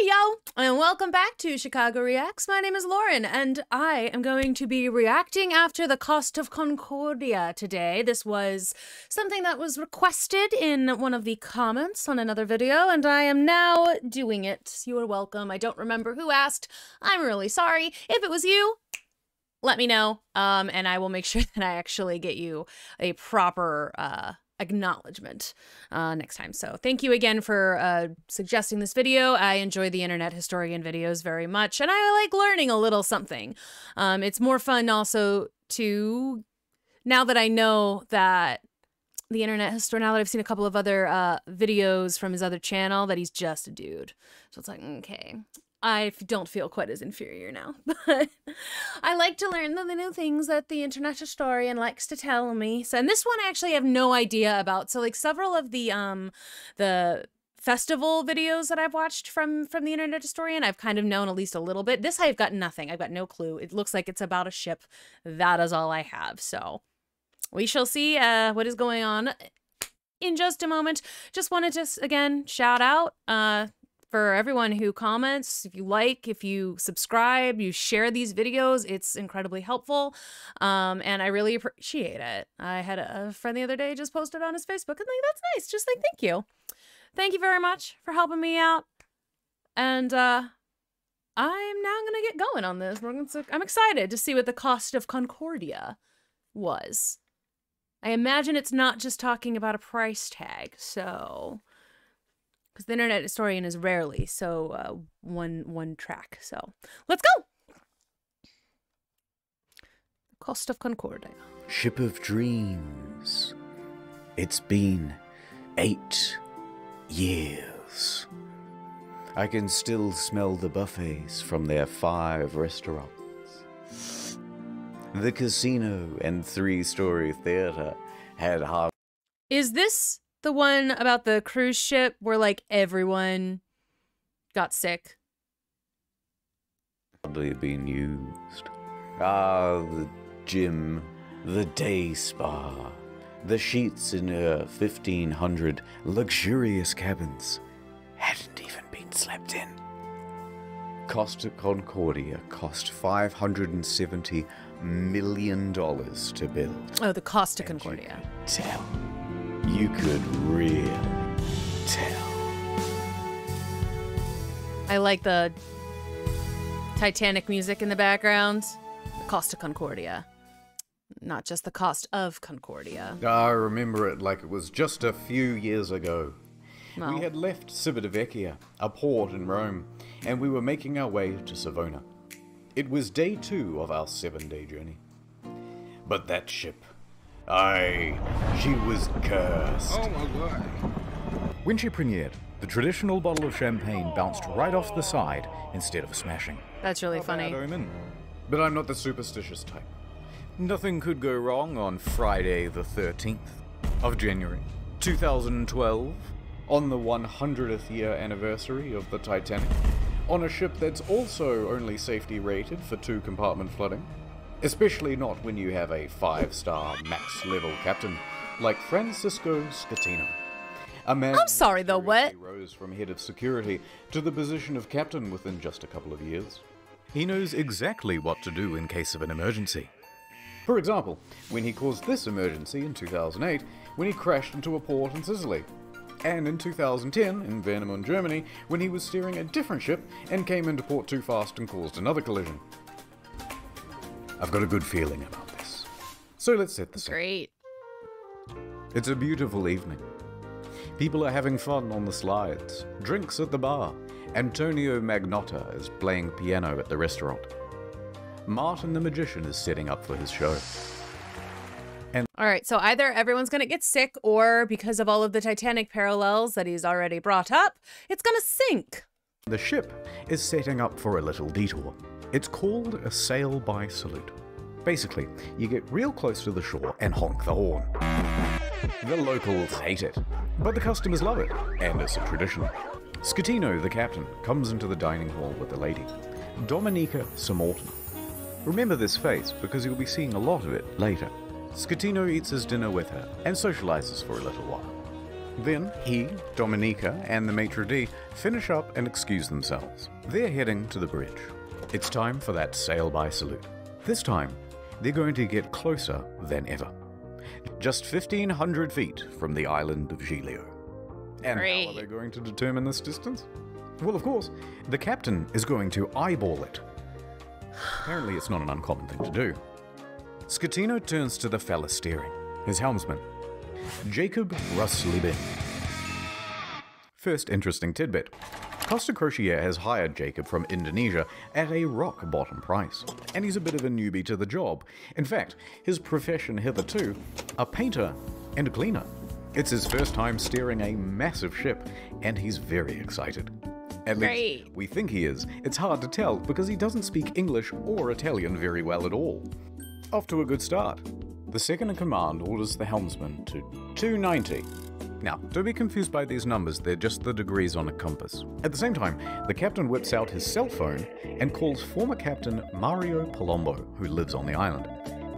Hey, yo, and welcome back to Chicago Reacts. My name is Lauren, and I am going to be reacting after the Cost of Concordia today. This was something that was requested in one of the comments on another video, and I am now doing it. You are welcome. I don't remember who asked. I'm really sorry. If it was you, let me know, um, and I will make sure that I actually get you a proper uh, acknowledgement uh, next time. So thank you again for uh, suggesting this video. I enjoy the internet historian videos very much, and I like learning a little something. Um, it's more fun also to now that I know that the internet historian, now that I've seen a couple of other uh, videos from his other channel, that he's just a dude. So it's like, okay, I don't feel quite as inferior now, but I like to learn the new things that the internet historian likes to tell me. So, and this one I actually have no idea about. So, like several of the um the festival videos that I've watched from from the internet historian, I've kind of known at least a little bit. This I've got nothing. I've got no clue. It looks like it's about a ship. That is all I have. So, we shall see uh what is going on in just a moment. Just wanted to again shout out uh for everyone who comments. If you like, if you subscribe, you share these videos, it's incredibly helpful. Um, and I really appreciate it. I had a friend the other day just posted on his Facebook and like, that's nice. Just like, thank you. Thank you very much for helping me out. And uh, I'm now going to get going on this. I'm excited to see what the cost of Concordia was. I imagine it's not just talking about a price tag, so because the internet historian is rarely so uh, one one track. So let's go. Cost of Concordia. Ship of Dreams. It's been eight years. I can still smell the buffets from their five restaurants. The casino and three story theater had half. Is this the one about the cruise ship where like everyone got sick? Hardly been used. Ah, the gym, the day spa, the sheets in her 1500 luxurious cabins hadn't even been slept in. Costa Concordia cost $570 million to build. Oh, the Costa Concordia. Tell you could really tell. I like the Titanic music in the background. The Costa Concordia. Not just the cost of Concordia. I remember it like it was just a few years ago. Well. We had left Civitavecchia, a port in Rome, and we were making our way to Savona. It was day two of our seven day journey. But that ship Aye, she was cursed. Oh my god. When she premiered, the traditional bottle of champagne bounced right off the side instead of smashing. That's really funny. omen. But I'm not the superstitious type. Nothing could go wrong on Friday the 13th of January, 2012, on the 100th year anniversary of the Titanic, on a ship that's also only safety rated for two compartment flooding. Especially not when you have a five star max level captain like Francisco Schettino. A man I'm sorry though, what? rose from head of security to the position of captain within just a couple of years. He knows exactly what to do in case of an emergency. For example, when he caused this emergency in 2008 when he crashed into a port in Sicily. And in 2010 in Warnemünde, Germany, when he was steering a different ship and came into port too fast and caused another collision. I've got a good feeling about this. So let's set the scene. Great. It's a beautiful evening. People are having fun on the slides, drinks at the bar. Antonio Magnotta is playing piano at the restaurant. Martin the magician is setting up for his show. And all right, so either everyone's going to get sick, or because of all of the Titanic parallels that he's already brought up, it's going to sink. The ship is setting up for a little detour. It's called a sail by salute. Basically, you get real close to the shore and honk the horn. The locals hate it, but the customers love it, and it's a tradition. Schettino, the captain, comes into the dining hall with the lady, Domnica Cemortan. Remember this face because you'll be seeing a lot of it later. Schettino eats his dinner with her and socializes for a little while. Then he, Dominica, and the maitre d' finish up and excuse themselves. They're heading to the bridge. It's time for that sail by salute. This time, they're going to get closer than ever. Just 1,500 feet from the island of Giglio. And how are they going to determine this distance? Well, of course, the captain is going to eyeball it. Apparently, it's not an uncommon thing to do. Scatino turns to the fella steering, his helmsman, Jacob Rusli Bin. First interesting tidbit. Costa Crociere has hired Jacob from Indonesia at a rock bottom price, and he's a bit of a newbie to the job. In fact, his profession hitherto, a painter and a cleaner. It's his first time steering a massive ship, and he's very excited. At least, Great. we think he is. It's hard to tell because he doesn't speak English or Italian very well at all. Off to a good start. The second in command orders the helmsman to 290. Now, don't be confused by these numbers, they're just the degrees on a compass. At the same time, the captain whips out his cell phone and calls former captain Mario Palombo, who lives on the island.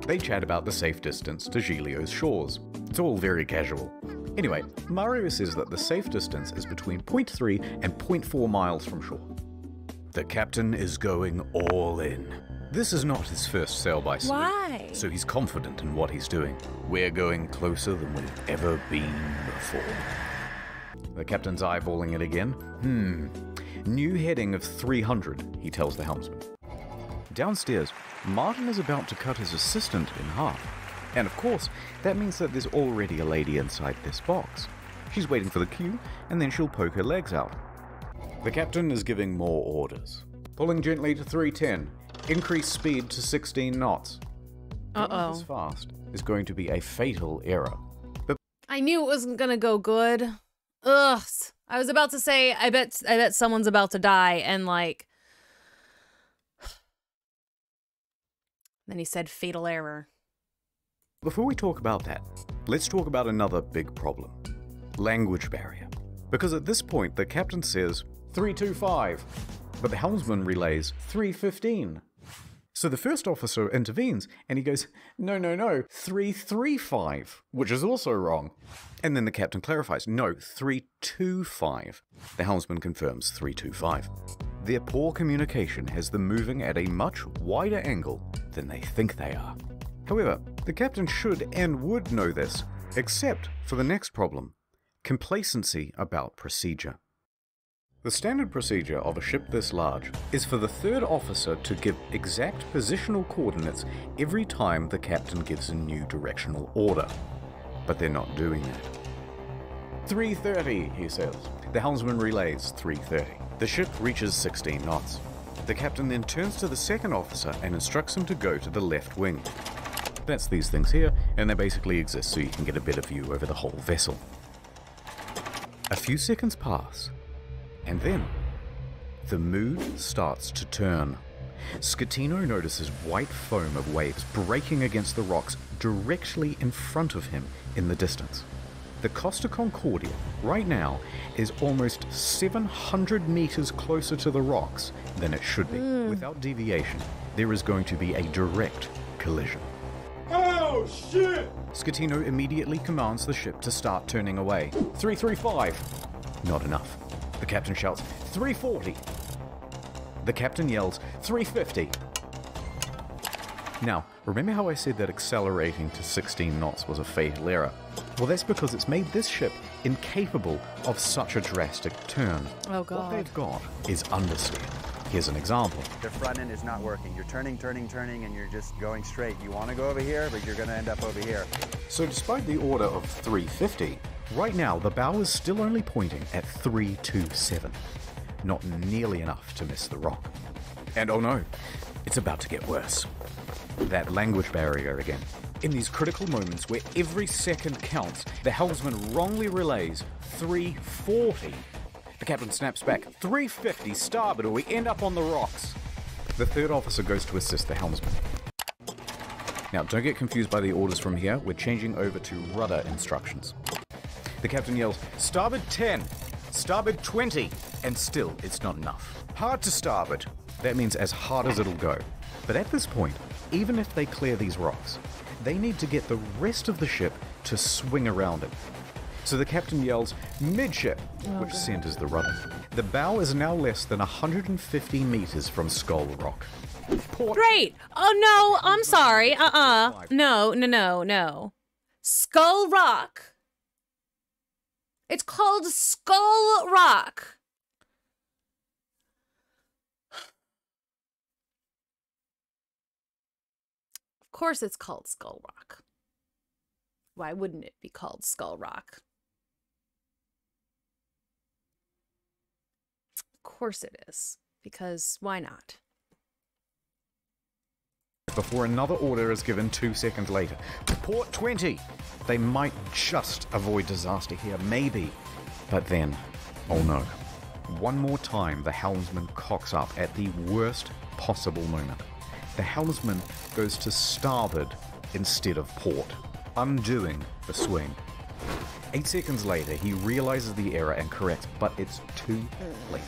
They chat about the safe distance to Giglio's shores. It's all very casual. Anyway, Mario says that the safe distance is between 0.3 and 0.4 miles from shore. The captain is going all in. This is not his first sail by salute, Why? so he's confident in what he's doing. We're going closer than we've ever been before. The captain's eyeballing it again. Hmm. New heading of 300, he tells the helmsman. Downstairs, Martin is about to cut his assistant in half. And of course, that means that there's already a lady inside this box. She's waiting for the cue, and then she'll poke her legs out. The captain is giving more orders. Pulling gently to 310. Increase speed to 16 knots. Uh This oh. fast is going to be a fatal error. But I knew it wasn't gonna go good. Ugh. I was about to say, I bet, I bet someone's about to die, and like. Then he said fatal error. before we talk about that, let's talk about another big problem language barrier. Because at this point, the captain says 325, but the helmsman relays 315. So the first officer intervenes and he goes, No, no, no, 335, which is also wrong. And then the captain clarifies, No, 325. The helmsman confirms 325. Their poor communication has them moving at a much wider angle than they think they are. However, the captain should and would know this, except for the next problem complacency about procedure. The standard procedure of a ship this large is for the third officer to give exact positional coordinates every time the captain gives a new directional order. But they're not doing that. 330, he says. The helmsman relays 330. The ship reaches 16 knots. The captain then turns to the second officer and instructs him to go to the left wing. That's these things here, and they basically exist so you can get a better view over the whole vessel. A few seconds pass, and then the mood starts to turn. Schettino notices white foam of waves breaking against the rocks directly in front of him in the distance. The Costa Concordia, right now, is almost 700 meters closer to the rocks than it should be. Hmm. Without deviation, there is going to be a direct collision. Oh shit! Schettino immediately commands the ship to start turning away. 335. Not enough. The captain shouts, 340. The captain yells, 350. Now, remember how I said that accelerating to 16 knots was a fatal error? Well, that's because it's made this ship incapable of such a drastic turn. Oh God. What they've got is understeer. Here's an example. The front end is not working. You're turning, turning, turning, and you're just going straight. You want to go over here, but you're going to end up over here. So, despite the order of 350, right now the bow is still only pointing at 327. Not nearly enough to miss the rock. And oh no, it's about to get worse. That language barrier again. In these critical moments where every second counts, the helmsman wrongly relays 340. The captain snaps back 350 starboard or we end up on the rocks. The third officer goes to assist the helmsman. Now, don't get confused by the orders from here. We're changing over to rudder instructions. The captain yells, Starboard 10, starboard 20, and still it's not enough. Hard to starboard. That means as hard as it'll go. But at this point, even if they clear these rocks, they need to get the rest of the ship to swing around it. So the captain yells, midship, oh, which centers the rudder. The bow is now less than 150 meters from Skull Rock. Port Great. Oh no, I'm sorry. Uh-uh. No, no, no, no. Skull Rock. It's called Skull Rock. Of course it's called Skull Rock. Why wouldn't it be called Skull Rock? Course it is. Because why not? before another order is given two seconds later. Port 20! They might just avoid disaster here, maybe. But then, oh no. One more time, the helmsman cocks up at the worst possible moment. The helmsman goes to starboard instead of port, undoing the swing. Eight seconds later, he realizes the error and corrects, but it's too late.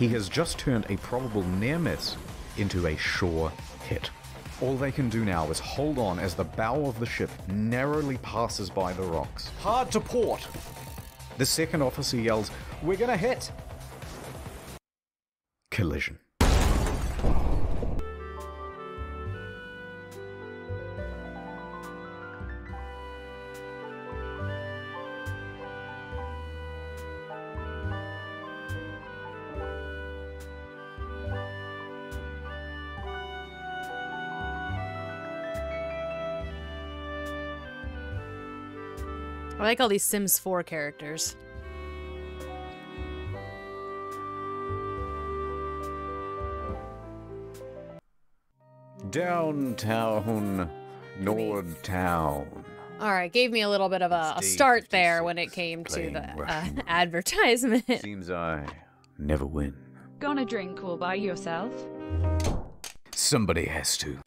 He has just turned a probable near miss into a sure hit. All they can do now is hold on as the bow of the ship narrowly passes by the rocks. Hard to port! The second officer yells, We're gonna hit! Collision. Like all these Sims 4 characters. Downtown, Nordtown. All right, gave me a little bit of a, a start there when it came to the uh, advertisement. Seems I never win. Gonna drink all by yourself? Somebody has to.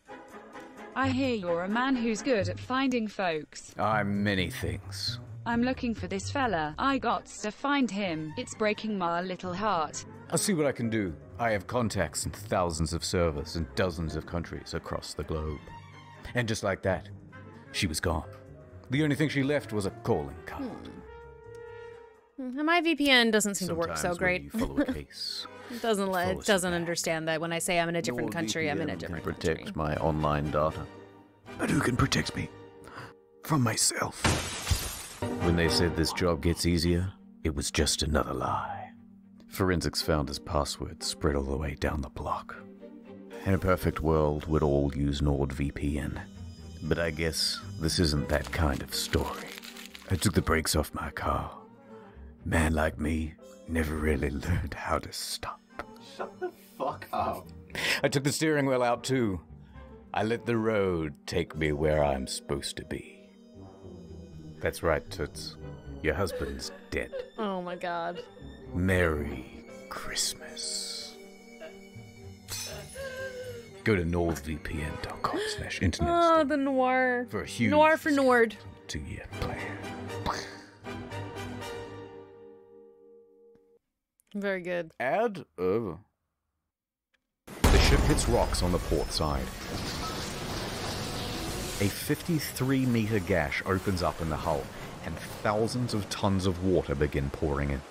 I hear you're a man who's good at finding folks. I'm many things. I'm looking for this fella. I got to find him. It's breaking my little heart. I'll see what I can do. I have contacts in thousands of servers in dozens of countries across the globe. And just like that, she was gone. The only thing she left was a calling card. Hmm. Hmm, my VPN doesn't seem to work so Sometimes when great. you follow a case. It doesn't let, it follows doesn't back. understand that when I say I'm in a different country, I'm in a NordVPN different can protect country. my online data. But who can protect me from myself? When they said this job gets easier, it was just another lie. Forensics found his password spread all the way down the block. In a perfect world, we'd all use NordVPN. But I guess this isn't that kind of story. I took the brakes off my car. Man like me never really learned how to stop. Shut the fuck up. I took the steering wheel out too. I let the road take me where I'm supposed to be. That's right, Toots. Your husband's dead. Oh my god. Merry Christmas. Go to nordvpn.com slash internet Oh, the noir. for a huge Noir for Nord. two-year plan. Very good. Add over. The ship hits rocks on the port side. A 53 meter gash opens up in the hull, and thousands of tons of water begin pouring in.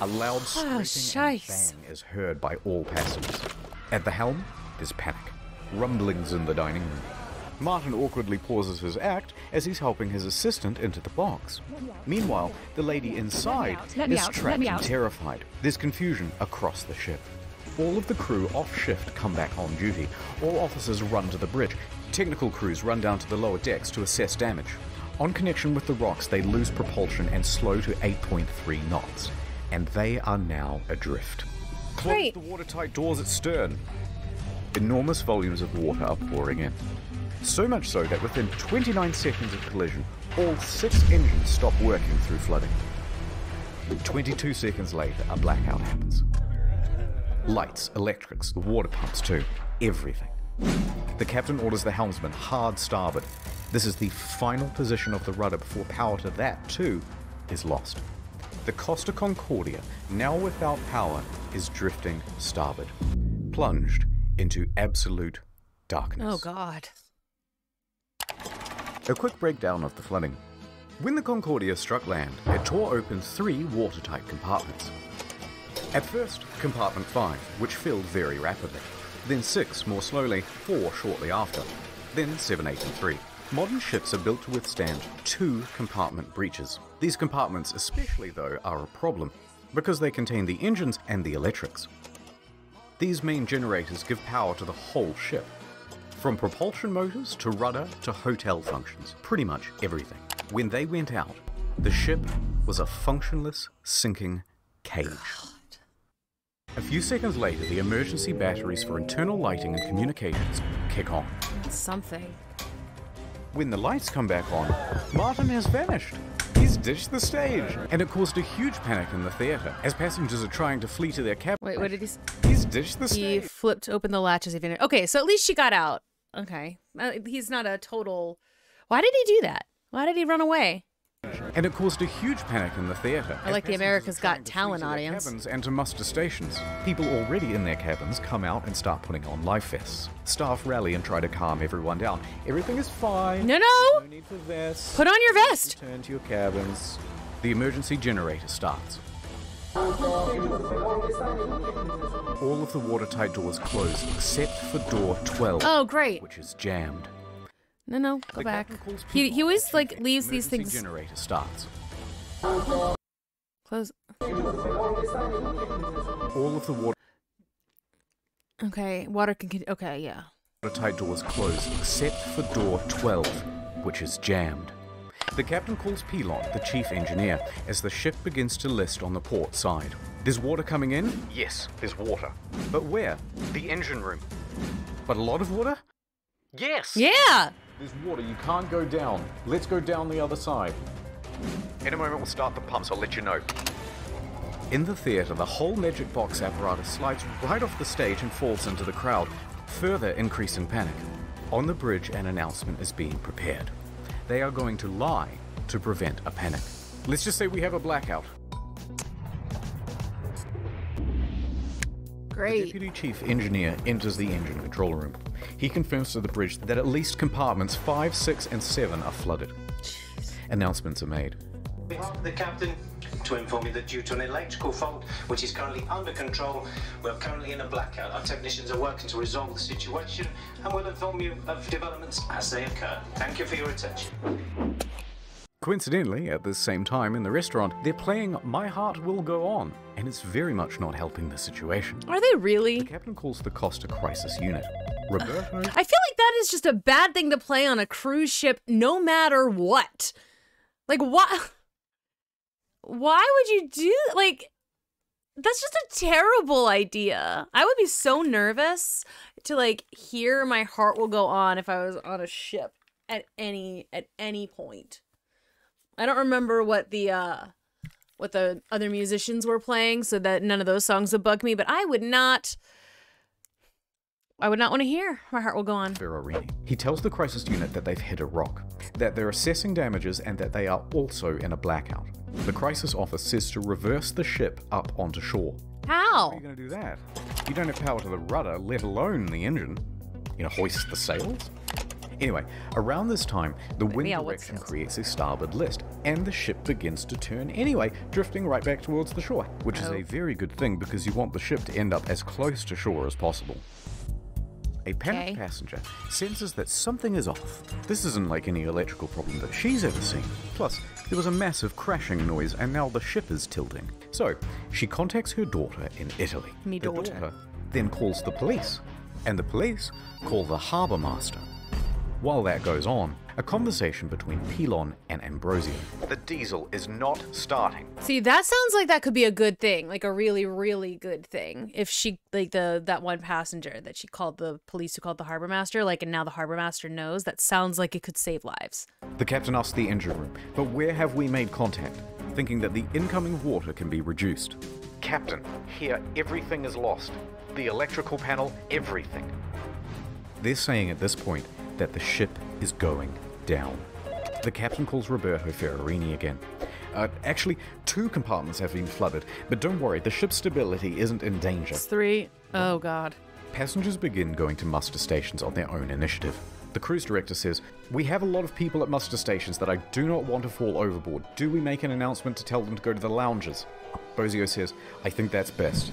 A loud scraping and bang is heard by all passengers. At the helm, there's panic. Rumblings in the dining room. Martin awkwardly pauses his act as he's helping his assistant into the box. Meanwhile, the lady inside is trapped and terrified. There's confusion across the ship. All of the crew off shift come back on duty. All officers run to the bridge. Technical crews run down to the lower decks to assess damage. On connection with the rocks, they lose propulsion and slow to 8.3 knots. And they are now adrift. Close Great. the watertight doors at stern. Enormous volumes of water are pouring in. So much so that within 29 seconds of collision, all six engines stop working through flooding. 22 seconds later, a blackout happens. Lights, electrics, the water pumps too, everything. The captain orders the helmsman hard starboard. This is the final position of the rudder before power to that too is lost. The Costa Concordia, now without power, is drifting starboard, plunged into absolute darkness. Oh god. A quick breakdown of the flooding. When the Concordia struck land, it tore open three watertight compartments. At first, compartment 5, which filled very rapidly. Then 6 more slowly, 4 shortly after. Then 7, 8, and 3. Modern ships are built to withstand two compartment breaches. These compartments, especially though, are a problem because they contain the engines and the electrics. These main generators give power to the whole ship. From propulsion motors to rudder to hotel functions, pretty much everything. When they went out, the ship was a functionless, sinking cage. A few seconds later, the emergency batteries for internal lighting and communications kick on. Something. When the lights come back on, Martin has vanished. He's ditched the stage. And it caused a huge panic in the theatre as passengers are trying to flee to their cabin. Wait, what did he? s- He's ditched the stage. He flipped open the latches. Even okay, so at least she got out. Okay, uh, he's not a total. Why did he do that? Why did he run away? And it caused a huge panic in the theatre. I like the America's Got Talent audience. Cabins and to muster stations. People already in their cabins come out and start putting on life vests. Staff rally and try to calm everyone down. Everything is fine. No, no. No need for vests. Put on your vest. Return to your cabins. The emergency generator starts. All of the watertight doors close except for door 12, Oh, great. which is jammed. No, no, go The back. He he always like leaves these things generator starts. close. All of the water Okay, water can. con- Okay, yeah. watertight doors close except for door 12, which is jammed. The captain calls Pilon, the chief engineer, as the ship begins to list on the port side. There's water coming in? Yes, there's water. But where? The engine room. But a lot of water? Yes! Yeah. There's water, you can't go down. Let's go down the other side. In a moment, we'll start the pumps, I'll let you know. In the theatre, the whole magic box apparatus slides right off the stage and falls into the crowd, further increasing panic. On the bridge, an announcement is being prepared. They are going to lie to prevent a panic. Let's just say we have a blackout. The Great. deputy chief engineer enters the engine control room. He confirms to the bridge that at least compartments 5, 6, and 7 are flooded. Announcements are made. The captain to inform you that due to an electrical fault, which is currently under control, we're currently in a blackout. Our technicians are working to resolve the situation and will inform you of developments as they occur. Thank you for your attention. Coincidentally, at this same time in the restaurant, they're playing My Heart Will Go On, and it's very much not helping the situation. Are they really? The captain calls the Costa Crisis Unit. Roberto I feel like that is just a bad thing to play on a cruise ship, no matter what. Like, why? Why would you do like? That's just a terrible idea. I would be so nervous to like hear my heart will go on if I was on a ship at any at any point. I don't remember what the uh what the other musicians were playing, so that none of those songs would bug me. But I would not. I would not want to hear my heart will go on. Ferrarini. He tells the crisis unit that they've hit a rock, that they're assessing damages, and that they are also in a blackout. The crisis office says to reverse the ship up onto shore. How? How are you going to do that? You don't have power to the rudder, let alone the engine. You know, hoist the sails? Anyway, around this time, the wind yeah, direction creates a starboard list, and the ship begins to turn anyway, drifting right back towards the shore, which is Oh. a very good thing because you want the ship to end up as close to shore as possible. A panicked Okay. passenger senses that something is off. This isn't like any electrical problem that she's ever seen. Plus, there was a massive crashing noise, and now the ship is tilting. So, she contacts her daughter in Italy. Me The daughter. then calls the police, and the police call the harbour master. While that goes on, a conversation between Pilon and Ambrosio. The diesel is not starting. See, that sounds like that could be a good thing, like a really, really good thing. If she, like the that one passenger that she called the police who called the harbor master, like, and now the harbor master knows. That sounds like it could save lives. The captain asks the engine room, but where have we made contact? Thinking that the incoming water can be reduced. Captain, here everything is lost. The electrical panel, everything. They're saying at this point that the ship is going down. The captain calls Roberto Ferrarini again. Uh, actually, two compartments have been flooded, but don't worry, the ship's stability isn't in danger. It's three. Oh God. Passengers begin going to muster stations on their own initiative. The cruise director says, We have a lot of people at muster stations that I do not want to fall overboard. Do we make an announcement to tell them to go to the lounges? Bosio says, I think that's best.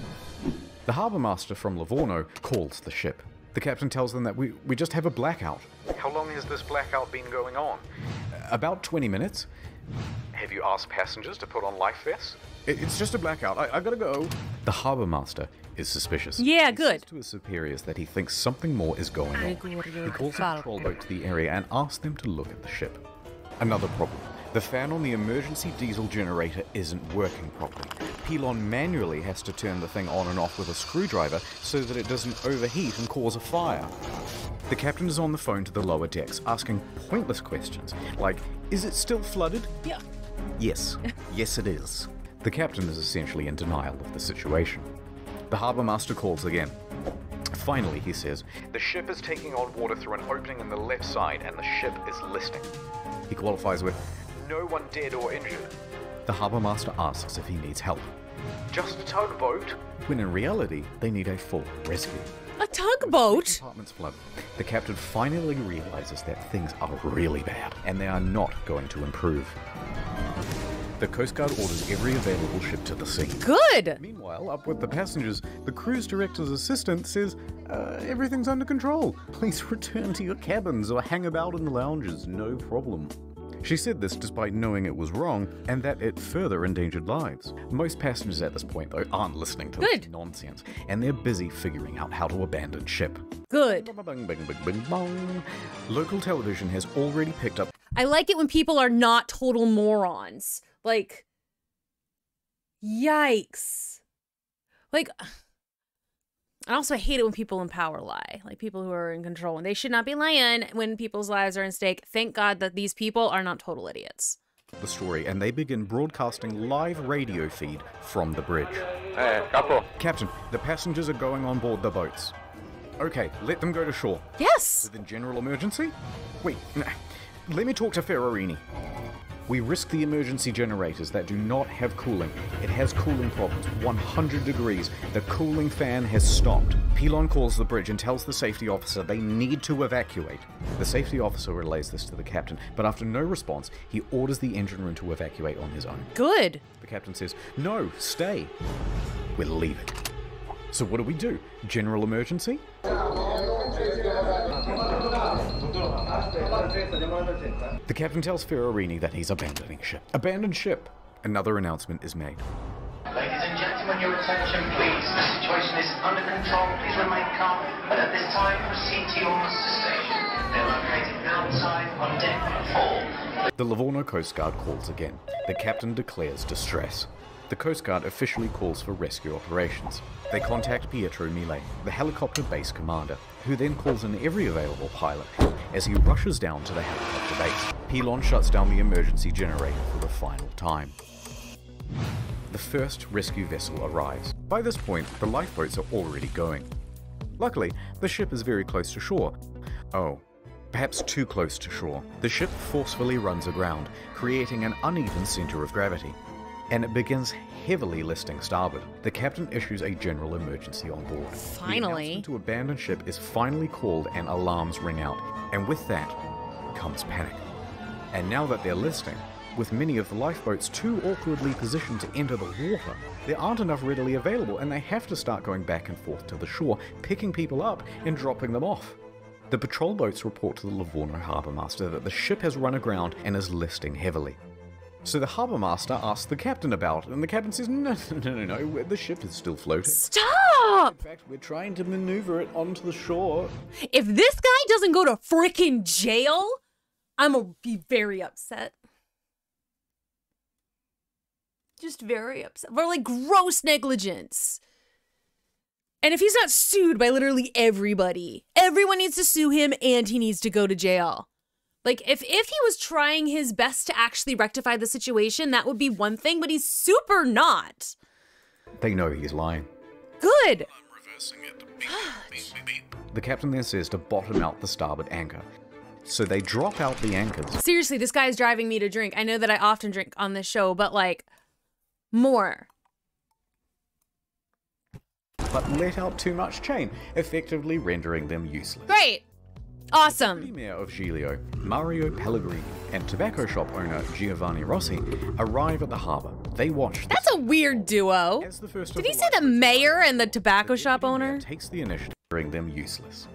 The harbour master from Livorno calls the ship. The captain tells them that we, we just have a blackout. How long has this blackout been going on? About 20 minutes. Have you asked passengers to put on life vests? It's just a blackout. I, I gotta go. The harbour master is suspicious. Yeah, He good. to his superiors that he thinks something more is going on. He calls a patrol boat to the area and asks them to look at the ship. Another problem. The fan on the emergency diesel generator isn't working properly. Pilon manually has to turn the thing on and off with a screwdriver so that it doesn't overheat and cause a fire. The captain is on the phone to the lower decks, asking pointless questions like, Is it still flooded? Yeah. Yes, yes it is. The captain is essentially in denial of the situation. The harbour master calls again. Finally, he says, The ship is taking on water through an opening in the left side and the ship is listing. He qualifies with, No one dead or injured. The harbour master asks if he needs help. Just a tugboat? When in reality, they need a full rescue. A tugboat? Apartments flood. The captain finally realizes that things are really bad, and they are not going to improve. The Coast Guard orders every available ship to the scene. Good. Meanwhile, up with the passengers, the cruise director's assistant says, uh, Everything's under control. Please return to your cabins or hang about in the lounges, no problem. She said this despite knowing it was wrong and that it further endangered lives. Most passengers at this point, though, aren't listening to Good. this nonsense, and they're busy figuring out how to abandon ship. Good. Local television has already picked up I like it when people are not total morons. Like, yikes. Like, I also hate it when people in power lie, like people who are in control, and they should not be lying when people's lives are in stake. Thank God that these people are not total idiots. the story and they begin broadcasting live radio feed from the bridge. Eh, capo. Captain, the passengers are going on board the boats. Okay, let them go to shore. Yes. With a general emergency? Wait, nah. let me talk to Ferrarini. We risk the emergency generators that do not have cooling. It has cooling problems, 100 degrees. The cooling fan has stopped. Pilon calls the bridge and tells the safety officer they need to evacuate. The safety officer relays this to the captain, but after no response, he orders the engine room to evacuate on his own. Good. The captain says, No, stay. We're leaving. So what do we do? General emergency? The captain tells Ferrarini that he's abandoning ship. Abandon ship! Another announcement is made. Ladies and gentlemen, your attention please. The situation is under control. Please remain calm. But at this time, proceed to your muster station. They're located outside on deck four. The Livorno Coast Guard calls again. The captain declares distress. The Coast Guard officially calls for rescue operations. They contact Pietro Mile, the helicopter base commander, who then calls in every available pilot as he rushes down to the helicopter base. Pilon shuts down the emergency generator for the final time. The first rescue vessel arrives. By this point, the lifeboats are already going. Luckily, the ship is very close to shore. Oh, perhaps too close to shore. The ship forcefully runs aground, creating an uneven center of gravity, and it begins heavily listing starboard. The captain issues a general emergency on board. The Finally. to abandon ship is finally called and alarms ring out, and with that comes panic. And now that they're listing, with many of the lifeboats too awkwardly positioned to enter the water, there aren't enough readily available, and they have to start going back and forth to the shore, picking people up and dropping them off. The patrol boats report to the Livorno harbour master that the ship has run aground and is listing heavily. So the harbour master asks the captain about it, and the captain says, No, no, no, no, no, the ship is still floating. Stop! In fact, we're trying to maneuver it onto the shore. If this guy doesn't go to freaking jail, I'm gonna be very upset. Just very upset. For like gross negligence. And if he's not sued by literally everybody, everyone needs to sue him and he needs to go to jail. Like if if he was trying his best to actually rectify the situation, that would be one thing, but he's super not. They know he's lying. Good. The captain then says to bottom out the starboard anchor. So they drop out the anchors. Seriously, this guy is driving me to drink. I know that I often drink on this show, but like more. but let out too much chain, effectively rendering them useless. Great. Awesome. Mayor of Giglio, Mario Pellegrini, and tobacco shop owner Giovanni Rossi arrive at the harbour. They watch. That's a weird duo. The first Did he say the mayor and the tobacco shop owner? Takes the initiative, rendering them useless.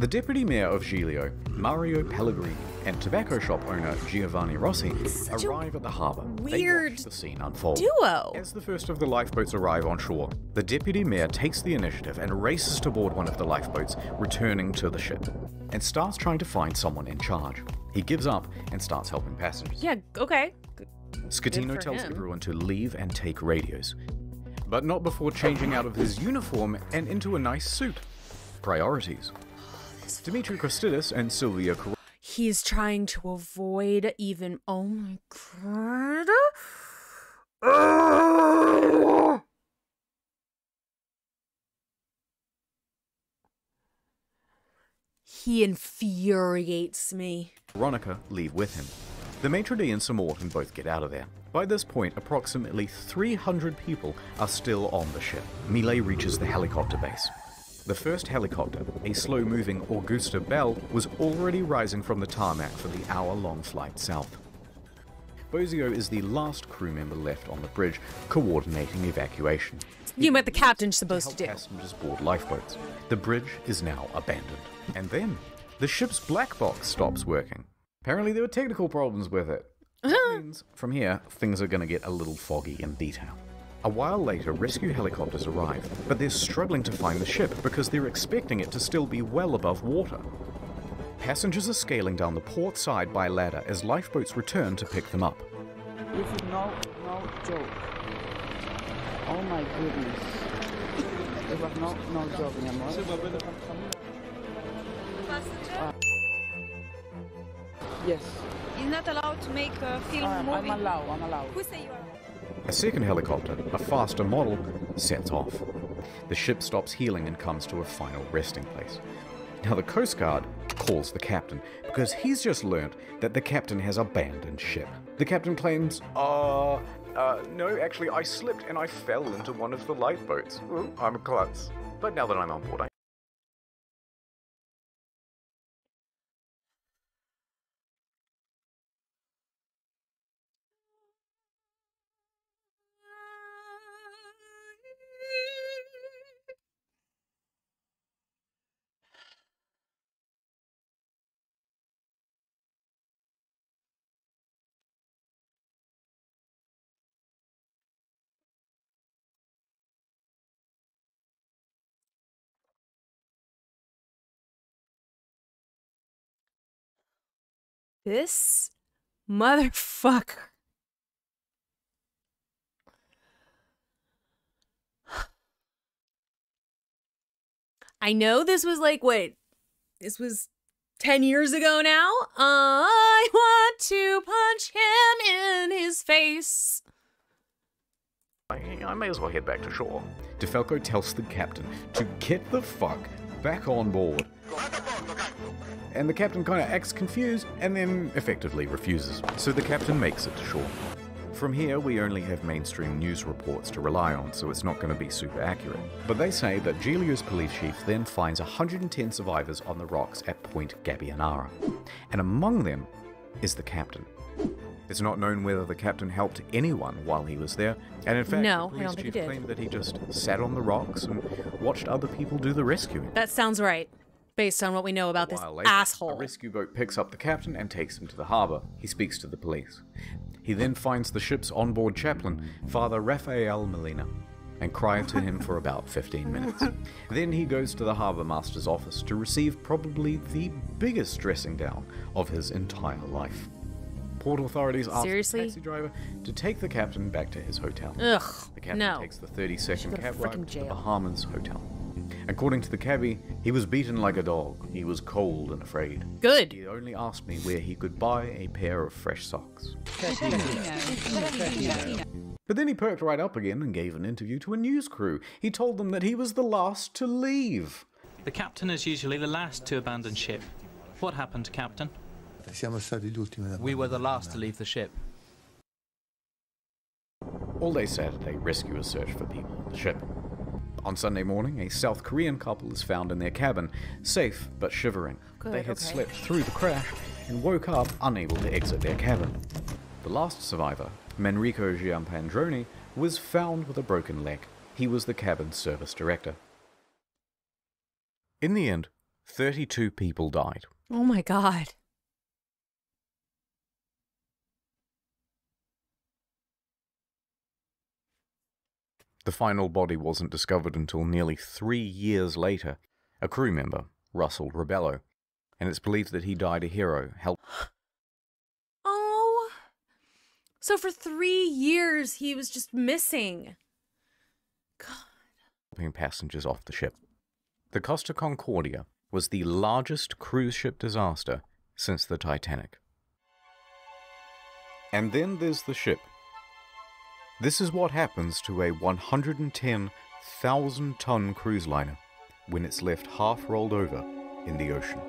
The deputy mayor of Giglio, Mario Pellegrini, and tobacco shop owner Giovanni Rossi arrive at the harbour. Weird the scene unfold. duo. As the first of the lifeboats arrive on shore, the deputy mayor takes the initiative and races to board one of the lifeboats, returning to the ship, and starts trying to find someone in charge. He gives up and starts helping passengers. Yeah, okay. Schettino tells him. everyone to leave and take radios, but not before changing out of his uniform and into a nice suit. Priorities. Dimitri Christidis and Sylvia Cor- He's trying to avoid even. Oh my god. He infuriates me. Veronica leave with him. The maitre d' and Cemortan both get out of there. By this point, approximately 300 people are still on the ship. Millet reaches the helicopter base. The first helicopter, a slow moving Agusta Bell, was already rising from the tarmac for the hour long flight south. Bosio is the last crew member left on the bridge, coordinating evacuation. You know what the captain's supposed to Help do. passengers board lifeboats. The bridge is now abandoned. And then, the ship's black box stops working. Apparently, there were technical problems with it. That means, from here, things are going to get a little foggy in detail. A while later, rescue helicopters arrive, but they're struggling to find the ship because they're expecting it to still be well above water. Passengers are scaling down the port side by ladder as lifeboats return to pick them up. This is no, no joke. Oh my goodness. It was no, no joke, amor. Ah. yes. You're not allowed to make a film I'm, movie. I'm allowed, I'm allowed. Who say you are? A second helicopter, a faster model, sets off. The ship stops healing and comes to a final resting place. Now, the Coast Guard calls the captain because he's just learnt that the captain has abandoned ship. The captain claims, uh, uh, no, actually, I slipped and I fell into one of the lifeboats. I'm a klutz. But now that I'm on board, I. This motherfucker. I know this was like, wait, this was 10 years ago now. I want to punch him in his face. I, I may as well head back to shore. DeFalco tells the captain to get the fuck back on board. And the captain kind of acts confused and then effectively refuses. So the captain makes it to shore. From here, we only have mainstream news reports to rely on, so it's not going to be super accurate. But they say that Giglio's police chief then finds 110 survivors on the rocks at Point Gabbianara. And among them is the captain. It's not known whether the captain helped anyone while he was there, and in fact, No, the I police he chief claimed that he just sat on the rocks and watched other people do the rescuing. That sounds right, based on what we know about this later, A asshole. rescue boat picks up the captain and takes him to the harbour. He speaks to the police. He then finds the ship's onboard chaplain, Father Rafael Molina, and cries to him for about 15 minutes. Then he goes to the harbour master's office to receive probably the biggest dressing down of his entire life. Port authorities ask Seriously? the taxi driver to take the captain back to his hotel. Ugh, The captain no. takes the 30 second cab ride to the. Bahamas hotel. According to the cabbie, he was beaten like a dog. He was cold and afraid. Good. He only asked me where he could buy a pair of fresh socks. But then he perked right up again and gave an interview to a news crew. He told them that he was the last to leave. The captain is usually the last to abandon ship. What happened, Captain? We were the last to leave the ship. All day Saturday, rescuers searched for people on the ship. On Sunday morning, a South Korean couple is found in their cabin, safe but shivering. Good, they had okay. slept through the crash and woke up unable to exit their cabin. The last survivor, Manrico Giampedroni, was found with a broken leg. He was the cabin's service director. In the end, 32 people died. Oh my god. The final body wasn't discovered until nearly three years later. A crew member, Russell Rebello, and it's believed that he died a hero, helping Oh. So for three years he was just missing. God. Helping passengers off the ship. The Costa Concordia was the largest cruise ship disaster since the Titanic. And then there's the ship. This is what happens to a 110,000 ton cruise liner when it's left half rolled over in the ocean.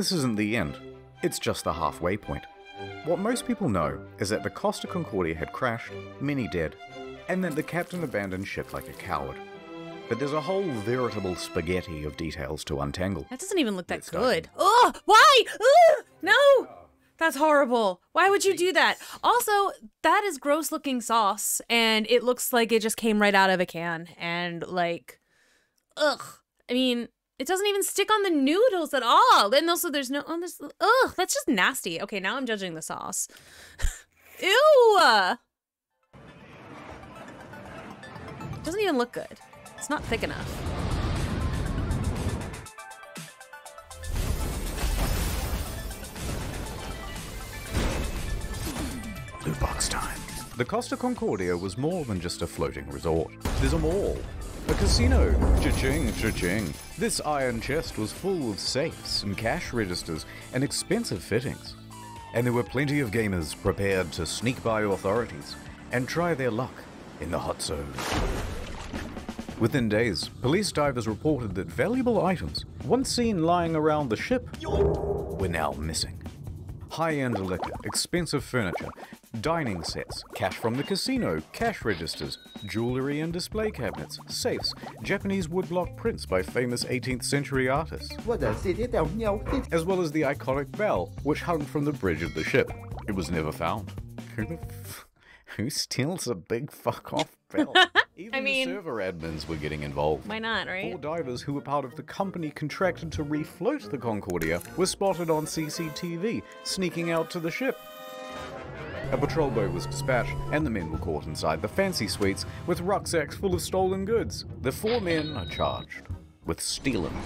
This isn't the end. It's just the halfway point. What most people know is that the Costa Concordia had crashed, many dead, and that the captain abandoned ship like a coward. But there's a whole veritable spaghetti of details to untangle. That doesn't even look that good. Ugh! Why? Ugh! No! That's horrible. Why would you do that? Also, that is gross looking sauce, and it looks like it just came right out of a can. And like, ugh. I mean, it doesn't even stick on the noodles at all. And also, there's no. Oh, there's, ugh, that's just nasty. Okay, now I'm judging the sauce. Ew! Doesn't even look good. It's not thick enough. Blue box time. The Costa Concordia was more than just a floating resort. There's a mall, a casino, cha-ching, cha-ching. This iron chest was full of safes and cash registers and expensive fittings. And there were plenty of gamers prepared to sneak by authorities and try their luck in the hot zone. Within days, police divers reported that valuable items, once seen lying around the ship, were now missing. High-end liquor, expensive furniture, dining sets, cash from the casino, cash registers, jewelry and display cabinets, safes, Japanese woodblock prints by famous 18th century artists, as well as the iconic bell, which hung from the bridge of the ship. It was never found. Who Who steals a big fuck off bell? Even I mean- the server admins were getting involved. Why not, right? Four divers who were part of the company contracted to refloat the Concordia were spotted on CCTV, sneaking out to the ship. A patrol boat was dispatched, and the men were caught inside the fancy suites with rucksacks full of stolen goods. The four men are charged with stealing.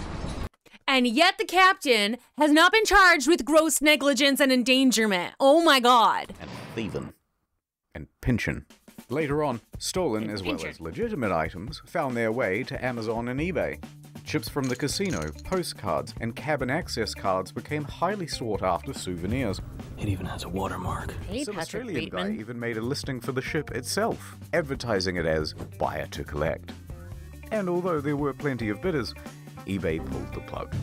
And yet the captain has not been charged with gross negligence and endangerment. Oh my god. and thieving and pinching. Later on, stolen as well as legitimate items found their way to Amazon and eBay. Chips from the casino, postcards, and cabin access cards became highly sought after souvenirs. It even has a watermark. Hey, Some Patrick Australian guy even made a listing for the ship itself, advertising it as buyer to collect. And although there were plenty of bidders, eBay pulled the plug.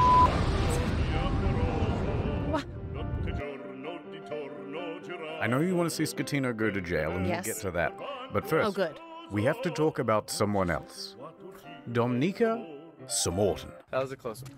I know you want to see Schettino go to jail, and Yes. we'll get to that. But oh, first, Oh, good. we have to talk about someone else. Domnica Cemortan. That was a close one.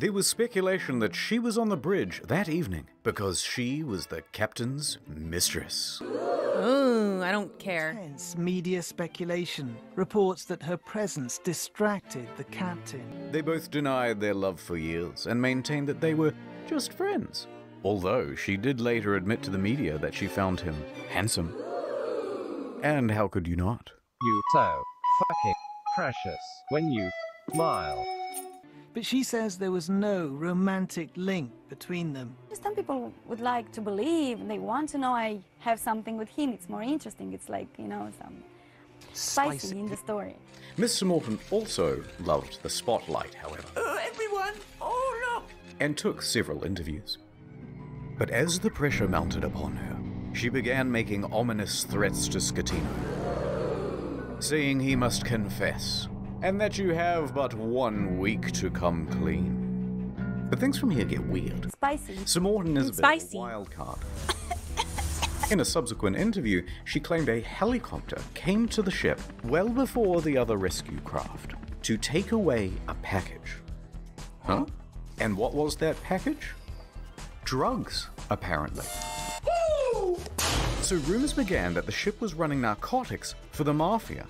There was speculation that she was on the bridge that evening because she was the captain's mistress. Ooh, I don't care. Hence, media speculation reports that her presence distracted the captain. They both denied their love for years and maintained that they were just friends. Although she did later admit to the media that she found him handsome. And how could you not? You so fucking precious when you smile. But she says there was no romantic link between them. Some people would like to believe, and they want to know I have something with him. It's more interesting. It's like, you know, some spicy, Spicy. in the story. Miss Cemortan also loved the spotlight, however, Uh, everyone, all up! and took several interviews. But as the pressure mounted upon her, she began making ominous threats to Schettino, saying he must confess, and that you have but one week to come clean. But things from here get weird. Spicy. Cemortan is a bit of Spicy. a wild card. In a subsequent interview, she claimed a helicopter came to the ship well before the other rescue craft to take away a package. Huh? And what was that package? Drugs, apparently. So rumors began that the ship was running narcotics for the mafia.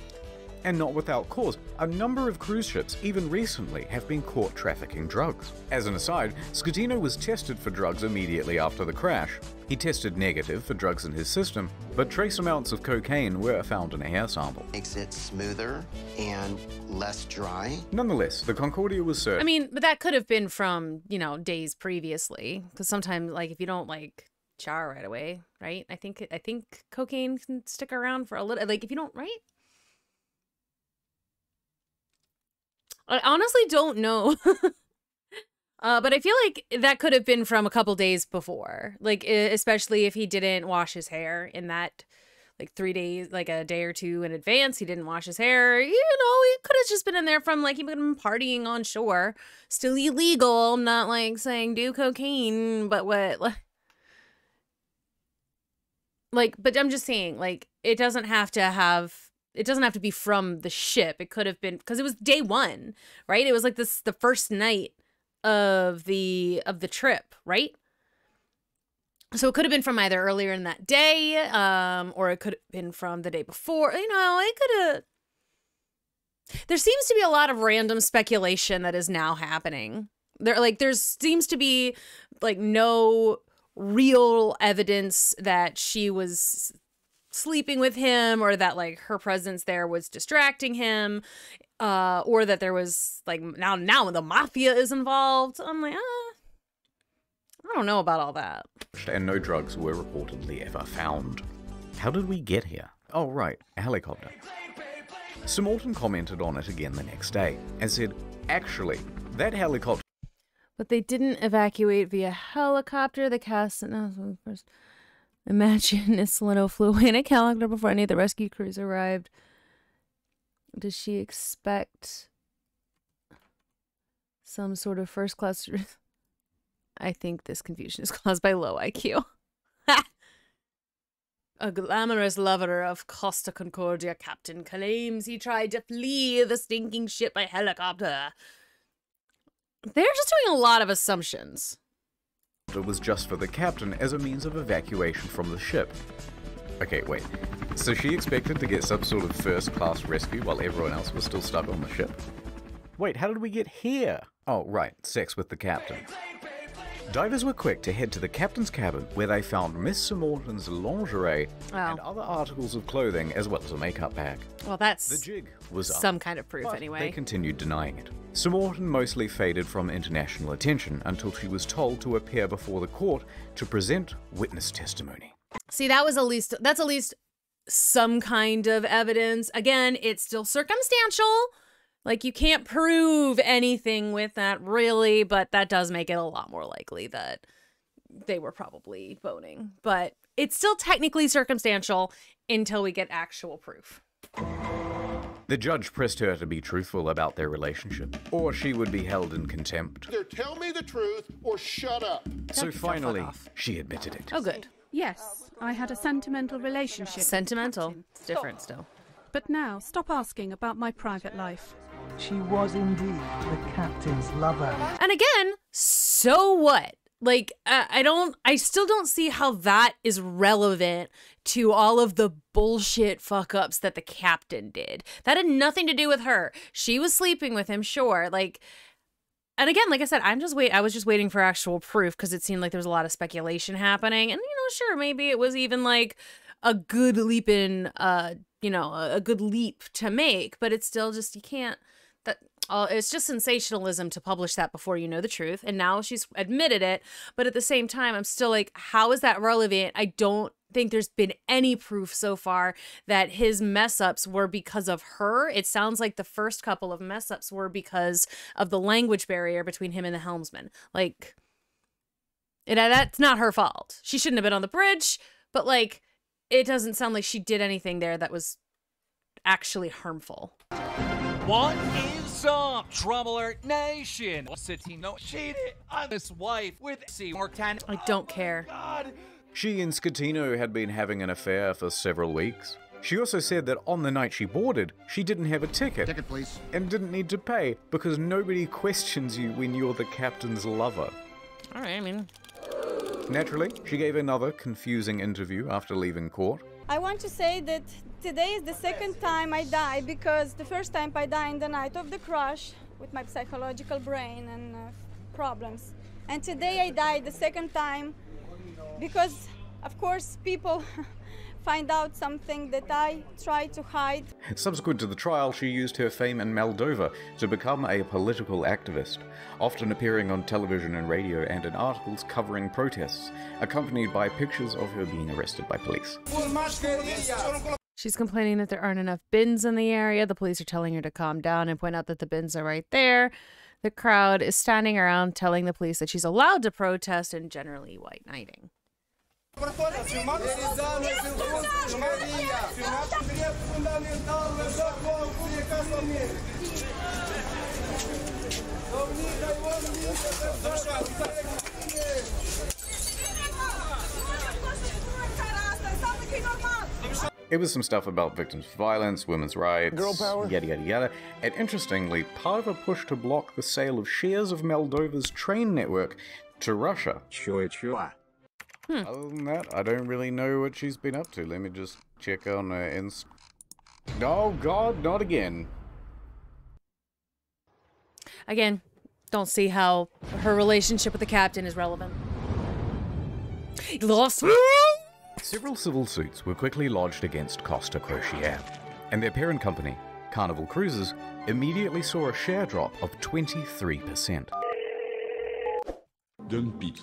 And not without cause. A number of cruise ships, even recently, have been caught trafficking drugs. As an aside, Schettino was tested for drugs immediately after the crash. He tested negative for drugs in his system, but trace amounts of cocaine were found in a hair sample. Makes it smoother and less dry. Nonetheless, the Concordia was searched. I mean, but that could have been from, you know, days previously. Because sometimes, like, if you don't, like, char right away, right? I think, I think cocaine can stick around for a little, like, if you don't, right? I honestly don't know. uh, but I feel like that could have been from a couple days before. Like, especially if he didn't wash his hair in that, like, three days, like a day or two in advance. He didn't wash his hair. You know, it could have just been in there from, like, he been partying on shore. Still illegal. I'm not, like, saying do cocaine, but what? Like, but I'm just saying, like, it doesn't have to have it doesn't have to be from the ship. It could have been because it was day one, right? It was like this the first night of the of the trip, right? So it could have been from either earlier in that day, um, or it could have been from the day before. You know, it could have. There seems to be a lot of random speculation that is now happening. There, like, there seems to be like no real evidence that she was sleeping with him or that like her presence there was distracting him uh or that there was like now now the mafia is involved i'm like ah, i don't know about all that and no drugs were reportedly ever found. How did we get here? Oh, right, a helicopter. Cemortan commented on it again the next day and said, actually, that helicopter but they didn't evacuate via helicopter the cast no, first imagine Isolino flew in a helicopter before any of the rescue crews arrived does she expect some sort of first class I think this confusion is caused by low IQ. A glamorous lover of Costa Concordia captain claims he tried to flee the stinking ship by helicopter. They're just doing a lot of assumptions. Was just for the captain as a means of evacuation from the ship. Okay, wait. So she expected to get some sort of first class rescue while everyone else was still stuck on the ship? Wait, how did we get here? Oh, right, sex with the captain. Divers were quick to head to the captain's cabin where they found Miss Cemortan's lingerie Oh. and other articles of clothing as well as a makeup bag. Well, that's The jig was up. some kind of proof But anyway. They continued denying it. Cemortan mostly faded from international attention until she was told to appear before the court to present witness testimony. See, that was at least that's at least some kind of evidence. Again, it's still circumstantial. Like you can't prove anything with that really, but that does make it a lot more likely that they were probably boning. But it's still technically circumstantial until we get actual proof. The judge pressed her to be truthful about their relationship, or she would be held in contempt. Either tell me the truth or shut up. So finally, she admitted it. Oh, good. Yes, I had a sentimental relationship. Sentimental. It's different still. But now, stop asking about my private life. She was indeed the captain's lover. And again, so what? Like, I don't, I still don't see how that is relevant to all of the bullshit fuck ups that the captain did. That had nothing to do with her. She was sleeping with him, sure. Like, and again, like I said, I'm just wait. I was just waiting for actual proof because it seemed like there was a lot of speculation happening, and you know, sure, maybe it was even like a good leap in, uh, you know, a, a good leap to make, but it's still just you can't. Uh, it's just sensationalism to publish that before you know the truth. And now she's admitted it. But at the same time, I'm still like, how is that relevant? I don't think there's been any proof so far that his mess ups were because of her. It sounds like the first couple of mess ups were because of the language barrier between him and the helmsman. Like, it, that's not her fault. She shouldn't have been on the bridge, but like, it doesn't sound like she did anything there that was actually harmful. What is up, Trouble Alert Nation? Schettino cheated on his wife with Cemortan. I don't oh care. God. She and Schettino had been having an affair for several weeks. She also said that on the night she boarded, she didn't have a ticket. Ticket, please. And didn't need to pay because nobody questions you when you're the captain's lover. All right, I mean. Naturally, she gave another confusing interview after leaving court. I want to say that today is the second time I die because the first time I died in the night of the crash with my psychological brain and uh, problems. And today I died the second time because, of course, people find out something that I try to hide. Subsequent to the trial, she used her fame in Moldova to become a political activist, often appearing on television and radio and in articles covering protests, accompanied by pictures of her being arrested by police. She's complaining that there aren't enough bins in the area. The police are telling her to calm down and point out that the bins are right there. The crowd is standing around telling the police that she's allowed to protest and generally white knighting. It was some stuff about victims of violence, women's rights, Girl power. yada yada yada, and interestingly, part of a push to block the sale of shares of Moldova's train network to Russia. Sure, sure. Hmm. Other than that, I don't really know what she's been up to. Let me just check on her inst. Oh God, not again. Again, don't see how her relationship with the captain is relevant. Lost. Several civil suits were quickly lodged against Costa Crociere, and their parent company, Carnival Cruises, immediately saw a share drop of 23%. Don't beat.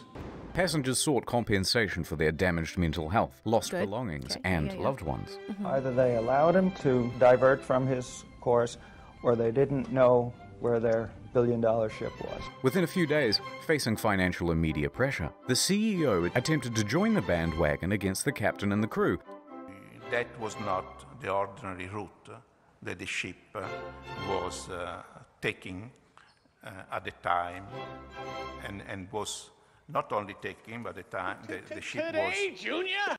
Passengers sought compensation for their damaged mental health, lost Good. belongings, Okay, and yeah, yeah. loved ones. Mm-hmm. Either they allowed him to divert from his course, or they didn't know where their billion dollar ship was. Within a few days, facing financial and media pressure, the CEO attempted to join the bandwagon against the captain and the crew. That was not the ordinary route that the ship uh, was uh, taking uh, at the time, and, and was not only taking, but the time the, the ship was.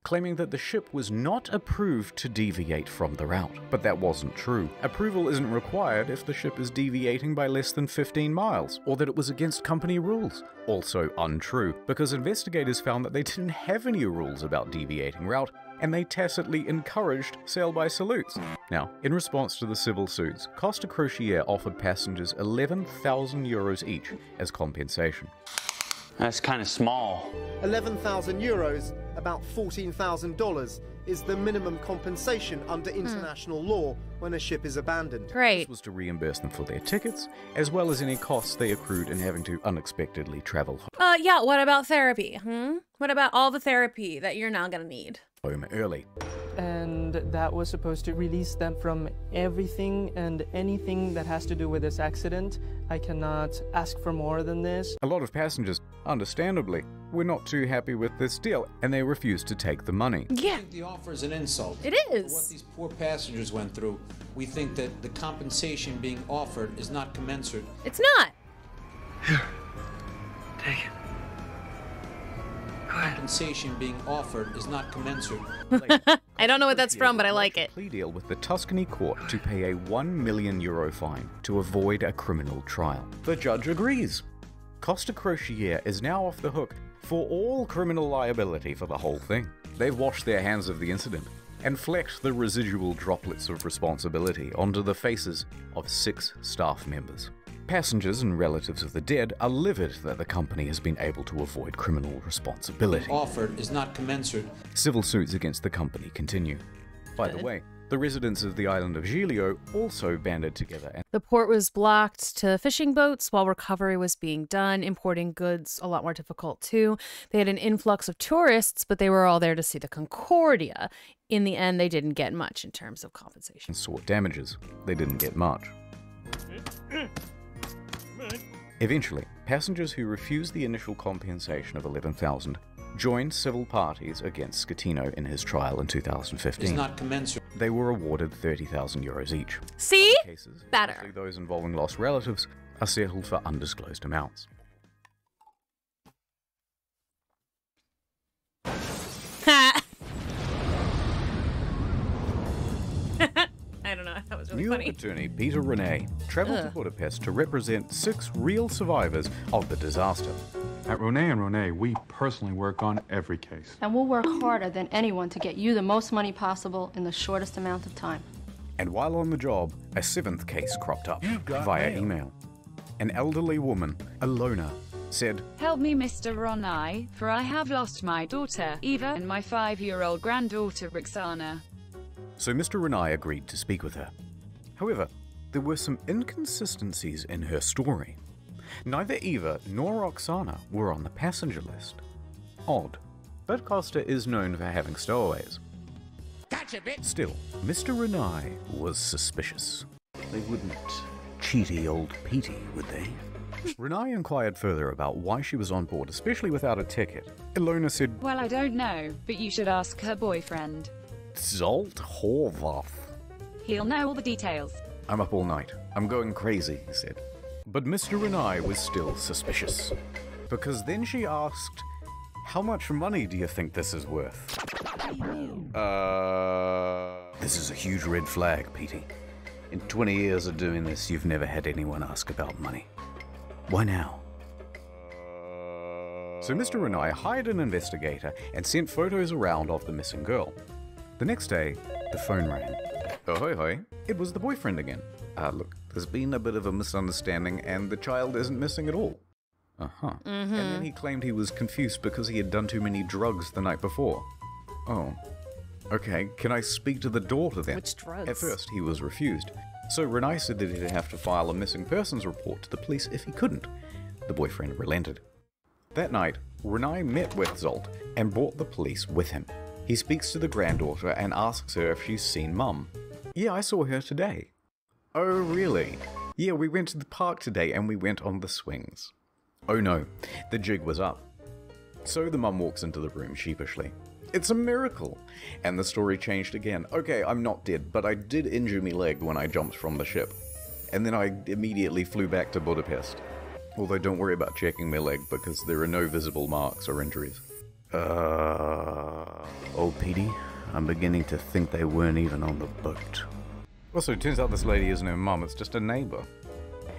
claiming that the ship was not approved to deviate from the route. But that wasn't true. Approval isn't required if the ship is deviating by less than 15 miles, or that it was against company rules. Also untrue, because investigators found that they didn't have any rules about deviating route, and they tacitly encouraged sail by salutes. Now, in response to the civil suits, Costa Crociere offered passengers 11,000 euros each as compensation. That's kind of small. 11,000 euros, about $14,000, is the minimum compensation under international law when a ship is abandoned. Great. This was to reimburse them for their tickets, as well as any costs they accrued in having to unexpectedly travel home. Uh, yeah. What about therapy? Hmm. What about all the therapy that you're now gonna need? home early. And that was supposed to release them from everything and anything that has to do with this accident. I cannot ask for more than this. A lot of passengers, understandably, were not too happy with this deal, and they refused to take the money. Yeah. I think the offer is an insult. It is. For what these poor passengers went through, we think that the compensation being offered is not commensurate. It's not. Here, Take it. Compensation being offered is not commensurate. I don't know what that's from, but I like it. Plea deal with the Tuscany court to pay a 1 million euro fine to avoid a criminal trial. The judge agrees. Costa Crociere is now off the hook for all criminal liability for the whole thing. They've washed their hands of the incident and flecked the residual droplets of responsibility onto the faces of six staff members. Passengers and relatives of the dead are livid that the company has been able to avoid criminal responsibility. Offered is not commensurate. Civil suits against the company continue. By the way, The residents of the island of Giglio also banded together and The port was blocked to fishing boats while recovery was being done. Importing goods a lot more difficult too. They had an influx of tourists, but they were all there to see the Concordia. In the end, they didn't get much in terms of compensation. sought damages. They didn't get much. Eventually, passengers who refused the initial compensation of 11,000 joined civil parties against Schettino in his trial in 2015. Is not commensurate. They were awarded 30,000 euros each. See? Cases, Better. those involving lost relatives, are settled for undisclosed amounts. I don't know. That was really New York funny. attorney Peter Ronai traveled to Budapest to represent six real survivors of the disaster. At Ronai and Ronai, we personally work on every case. And we'll work harder than anyone to get you the most money possible in the shortest amount of time. And while on the job, a seventh case cropped up via mail. email. An elderly woman, Alona, said, Help me, Mr. Ronai, for I have lost my daughter, Eva, and my five-year-old granddaughter, Roxana. So Mr. Ronai agreed to speak with her. However, there were some inconsistencies in her story. Neither Eva nor Oksana were on the passenger list. Odd, but Costa is known for having stowaways. Gotcha, bitch. Still, Mr. Ronai was suspicious. They wouldn't cheaty old Petey, would they? Ronai inquired further about why she was on board, especially without a ticket. Ilona said, Well, I don't know, but you should ask her boyfriend. Zsolt Horváth. He'll know all the details. I'm up all night. I'm going crazy, he said. But Mr. Ronai was still suspicious. Because then she asked, How much money do you think this is worth? Uh. This is a huge red flag, Petey. In 20 years of doing this, you've never had anyone ask about money. Why now? So Mr. Ronai hired an investigator and sent photos around of the missing girl. The next day, the phone rang. Ahoy hoy, it was the boyfriend again. Uh, look, there's been a bit of a misunderstanding and the child isn't missing at all. Uh huh. And then he claimed he was confused because he had done too many drugs the night before. Oh. Okay, can I speak to the daughter then? Which drugs? At first, he was refused. So Ronai said that he'd have to file a missing persons report to the police if he couldn't. The boyfriend relented. That night, Ronai met with Zolt and brought the police with him. He speaks to the granddaughter and asks her if she's seen Mum. Yeah, I saw her today. Oh, really? Yeah, we went to the park today and we went on the swings. Oh no, the jig was up. So the mum walks into the room sheepishly. It's a miracle! And the story changed again. Okay, I'm not dead, but I did injure my leg when I jumped from the ship. And then I immediately flew back to Budapest. Although don't worry about checking my leg because there are no visible marks or injuries. Uh. Oh, Petey, I'm beginning to think they weren't even on the boat. Also, it turns out this lady isn't her mum, it's just a neighbor.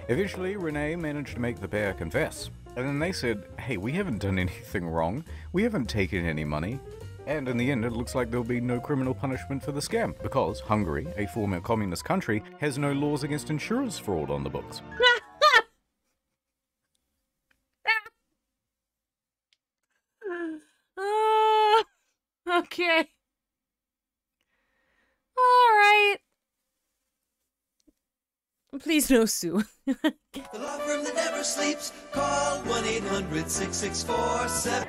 Eventually, Ronai managed to make the pair confess. And then they said, hey, we haven't done anything wrong. We haven't taken any money. And in the end, it looks like there'll be no criminal punishment for the scam, because Hungary, a former communist country, has no laws against insurance fraud on the books. Ah, okay. All right. Please no sue. The law firm that never sleeps. Call 1 800 664 7.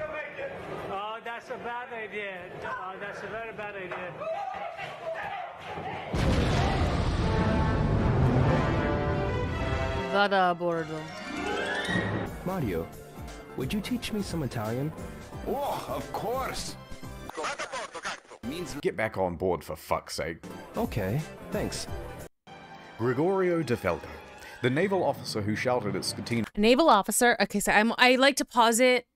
Oh, that's a bad idea. Oh, that's a very bad idea. Vada bordo. Mario, would you teach me some Italian? Oh, of course. Get back on board for fuck's sake. Okay, thanks. Gregorio De Falco, the naval officer who shouted at Schettino Naval officer. Okay, so I'm I like to pause it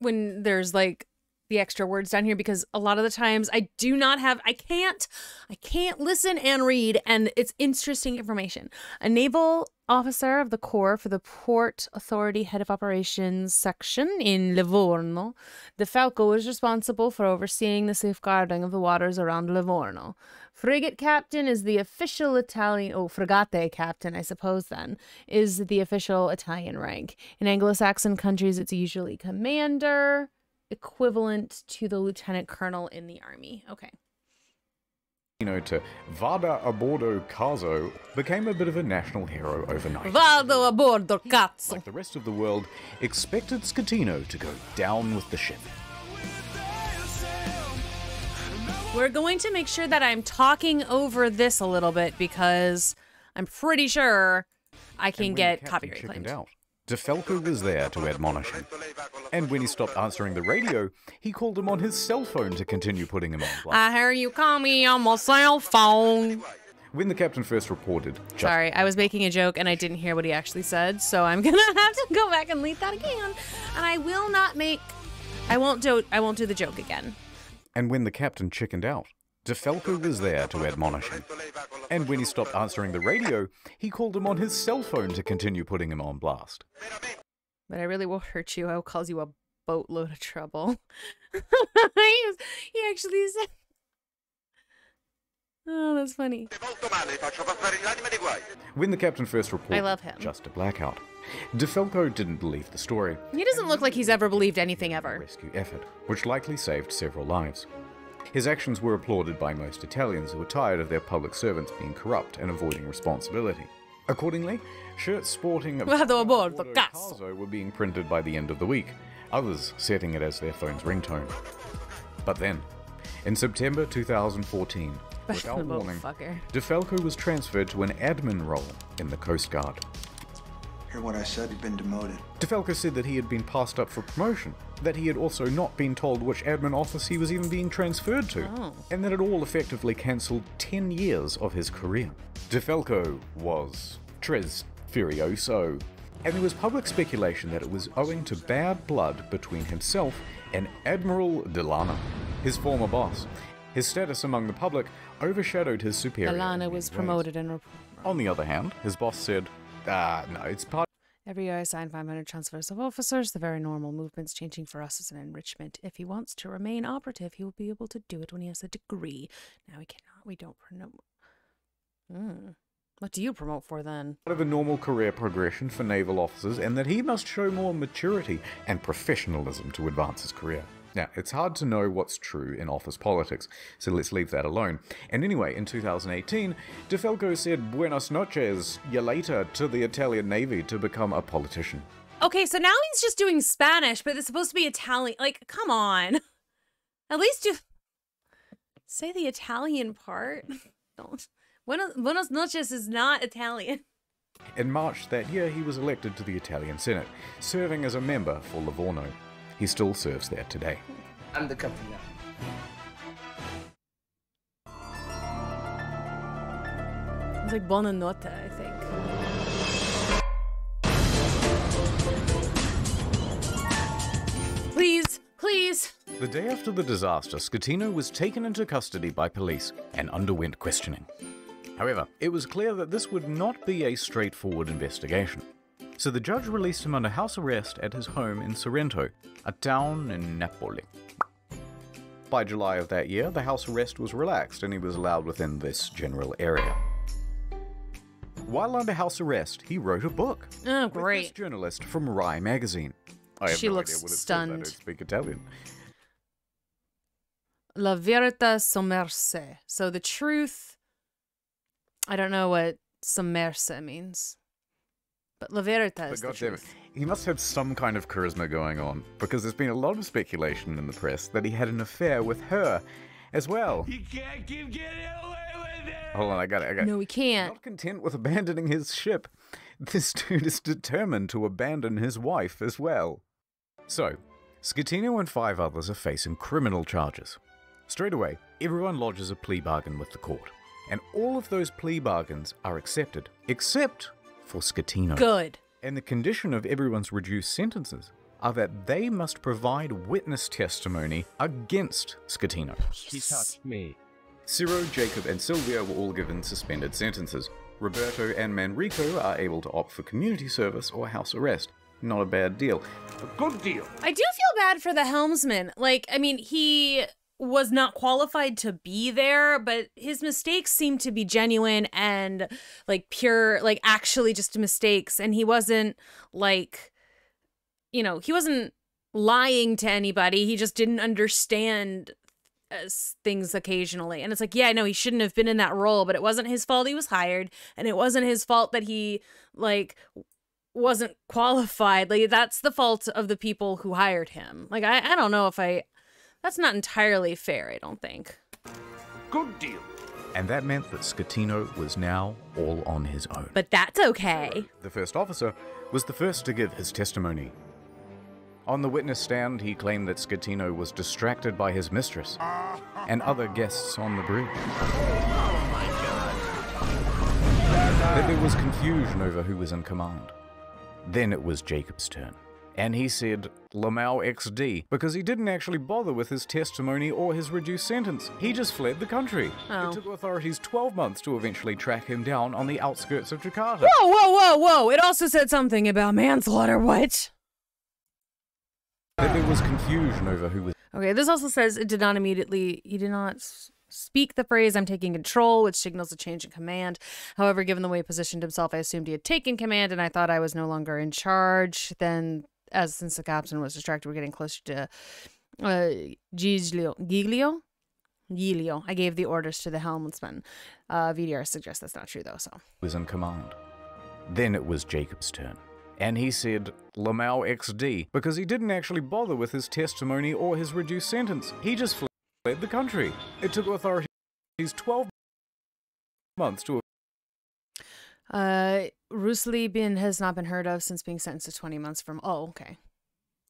when there's like the extra words down here because a lot of the times I do not have I can't I can't listen and read and it's interesting information. A naval officer of the Corps for the Port Authority Head of Operations section in Livorno, De Falco is responsible for overseeing the safeguarding of the waters around Livorno. Frigate captain is the official Italian, oh, frigate captain, I suppose then, is the official Italian rank. In Anglo Saxon countries, it's usually commander, equivalent to the lieutenant colonel in the army. Okay. To Vada a bordo caso became a bit of a national hero overnight. Vado a bordo, cazzo. Like the rest of the world, expected Schettino to go down with the ship. We're going to make sure that I'm talking over this a little bit because I'm pretty sure I can get copyright claimed. out, DeFalco was there to admonish him. And when he stopped answering the radio, he called him on his cell phone to continue putting him on blast. I hear you call me on my cell phone. when the captain first reported, Sorry, I was making a joke and I didn't hear what he actually said, so I'm gonna have to go back and leave that again. And I will not make. I won't do. I won't do the joke again. And when the captain chickened out, DeFalco was there to admonish him. And when he stopped answering the radio, he called him on his cell phone to continue putting him on blast. But I really will hurt you. I will cause you a boatload of trouble. he, actually said. Oh, that's funny. When the captain first reported I love him. just a blackout, DeFalco didn't believe the story. He doesn't look like he's ever believed anything ever. rescue effort, which likely saved several lives. His actions were applauded by most Italians who were tired of their public servants being corrupt and avoiding responsibility. Accordingly, shirts sporting Vado a bordo, Bordo cazzo. Were being printed by the end of the week, others setting it as their phone's ringtone. But then, in September 2014, without warning. DeFalco was transferred to an admin role in the Coast Guard. Hear what I said? He'd been demoted. DeFalco said that he had been passed up for promotion, that he had also not been told which admin office he was even being transferred to, Oh. and that it all effectively cancelled 10 years of his career. DeFalco was Tres Furioso, and there was public speculation that it was owing to bad blood between himself and Admiral Dell'Anna, his former boss. His status among the public overshadowed his superior. in Alana many was promoted and rep- On the other hand, his boss said, Ah, no, it's part. every year I sign 500 transfers of officers. The very normal movement's changing for us as an enrichment. If he wants to remain operative, he will be able to do it when he has a degree. Now he cannot. We don't promote. Hmm. What do you promote for then? part of a normal career progression for naval officers and that he must show more maturity and professionalism to advance his career. Now, it's hard to know what's true in office politics, so let's leave that alone. And anyway, in 2018, DeFalco said Buenos noches, you later, to the Italian Navy to become a politician. Okay, so now he's just doing Spanish, but it's supposed to be Italian. Like, come on. At least do say the Italian part. Don't. Buenos, Buenos noches is not Italian. In March that year, he was elected to the Italian Senate, serving as a member for Livorno. He still serves there today. I'm the captain now. It's like Buonanotte, I think. Please, please. The day after the disaster, Schettino was taken into custody by police and underwent questioning. However, it was clear that this would not be a straightforward investigation. So the judge released him under house arrest at his home in Sorrento, a town in Napoli. By July of that year, the house arrest was relaxed and he was allowed within this general area. While under house arrest, he wrote a book. Oh, with this journalist from Rai magazine. I have She no looks idea what it says, I stunned. don't speak Italian. La verità sommerse. So the truth. I don't know what sommerse means, but la verità But is the goddamn it, truth. he must have some kind of charisma going on because there's been a lot of speculation in the press that he had an affair with her as well. You can't keep getting away with it. Hold on, I got it. I got it. No, we can't. Not content with abandoning his ship, this dude is determined to abandon his wife as well. So, Schettino and five others are facing criminal charges. Straight away, everyone lodges a plea bargain with the court, and all of those plea bargains are accepted, except for Schettino. Good. And the condition of everyone's reduced sentences are that they must provide witness testimony against Schettino. He touched me. Ciro, Jacob, and Sylvia were all given suspended sentences. Roberto and Manrico are able to opt for community service or house arrest. Not a bad deal. A good deal. I do feel bad for the helmsman. Like, I mean, he was not qualified to be there, but his mistakes seemed to be genuine and like pure, like actually just mistakes. And he wasn't like, you know, he wasn't lying to anybody. He just didn't understand things occasionally. And it's like, yeah, I know he shouldn't have been in that role, but it wasn't his fault he was hired, and it wasn't his fault that he like wasn't qualified. Like that's the fault of the people who hired him. Like I, I don't know if I that's not entirely fair, I don't think. Good deal. And that meant that Schettino was now all on his own. But that's okay. The first officer was the first to give his testimony. On the witness stand, he claimed that Schettino was distracted by his mistress and other guests on the bridge. Oh That there was confusion over who was in command. Then it was Jacob's turn. And he said Lamau XD because he didn't actually bother with his testimony or his reduced sentence. He just fled the country. Oh. It took authorities 12 months to eventually track him down on the outskirts of Jakarta. Whoa, whoa, whoa, whoa. It also said something about manslaughter. What? That there was confusion over who was Okay, this also says it did not immediately, he did not speak the phrase, I'm taking control, which signals a change in command. However, given the way he positioned himself, I assumed he had taken command and I thought I was no longer in charge. Then, as since the captain was distracted, we're getting closer to uh, Giglio. Giglio? Giglio. I gave the orders to the helmsman. Uh, VDR suggests that's not true, though, so. was in command. Then it was Jacob's turn. And he said Lamau XD because he didn't actually bother with his testimony or his reduced sentence. He just fled the country. It took authorities 12 months to Uh, Rusli bin has not been heard of since being sentenced to 20 months from. Oh, okay.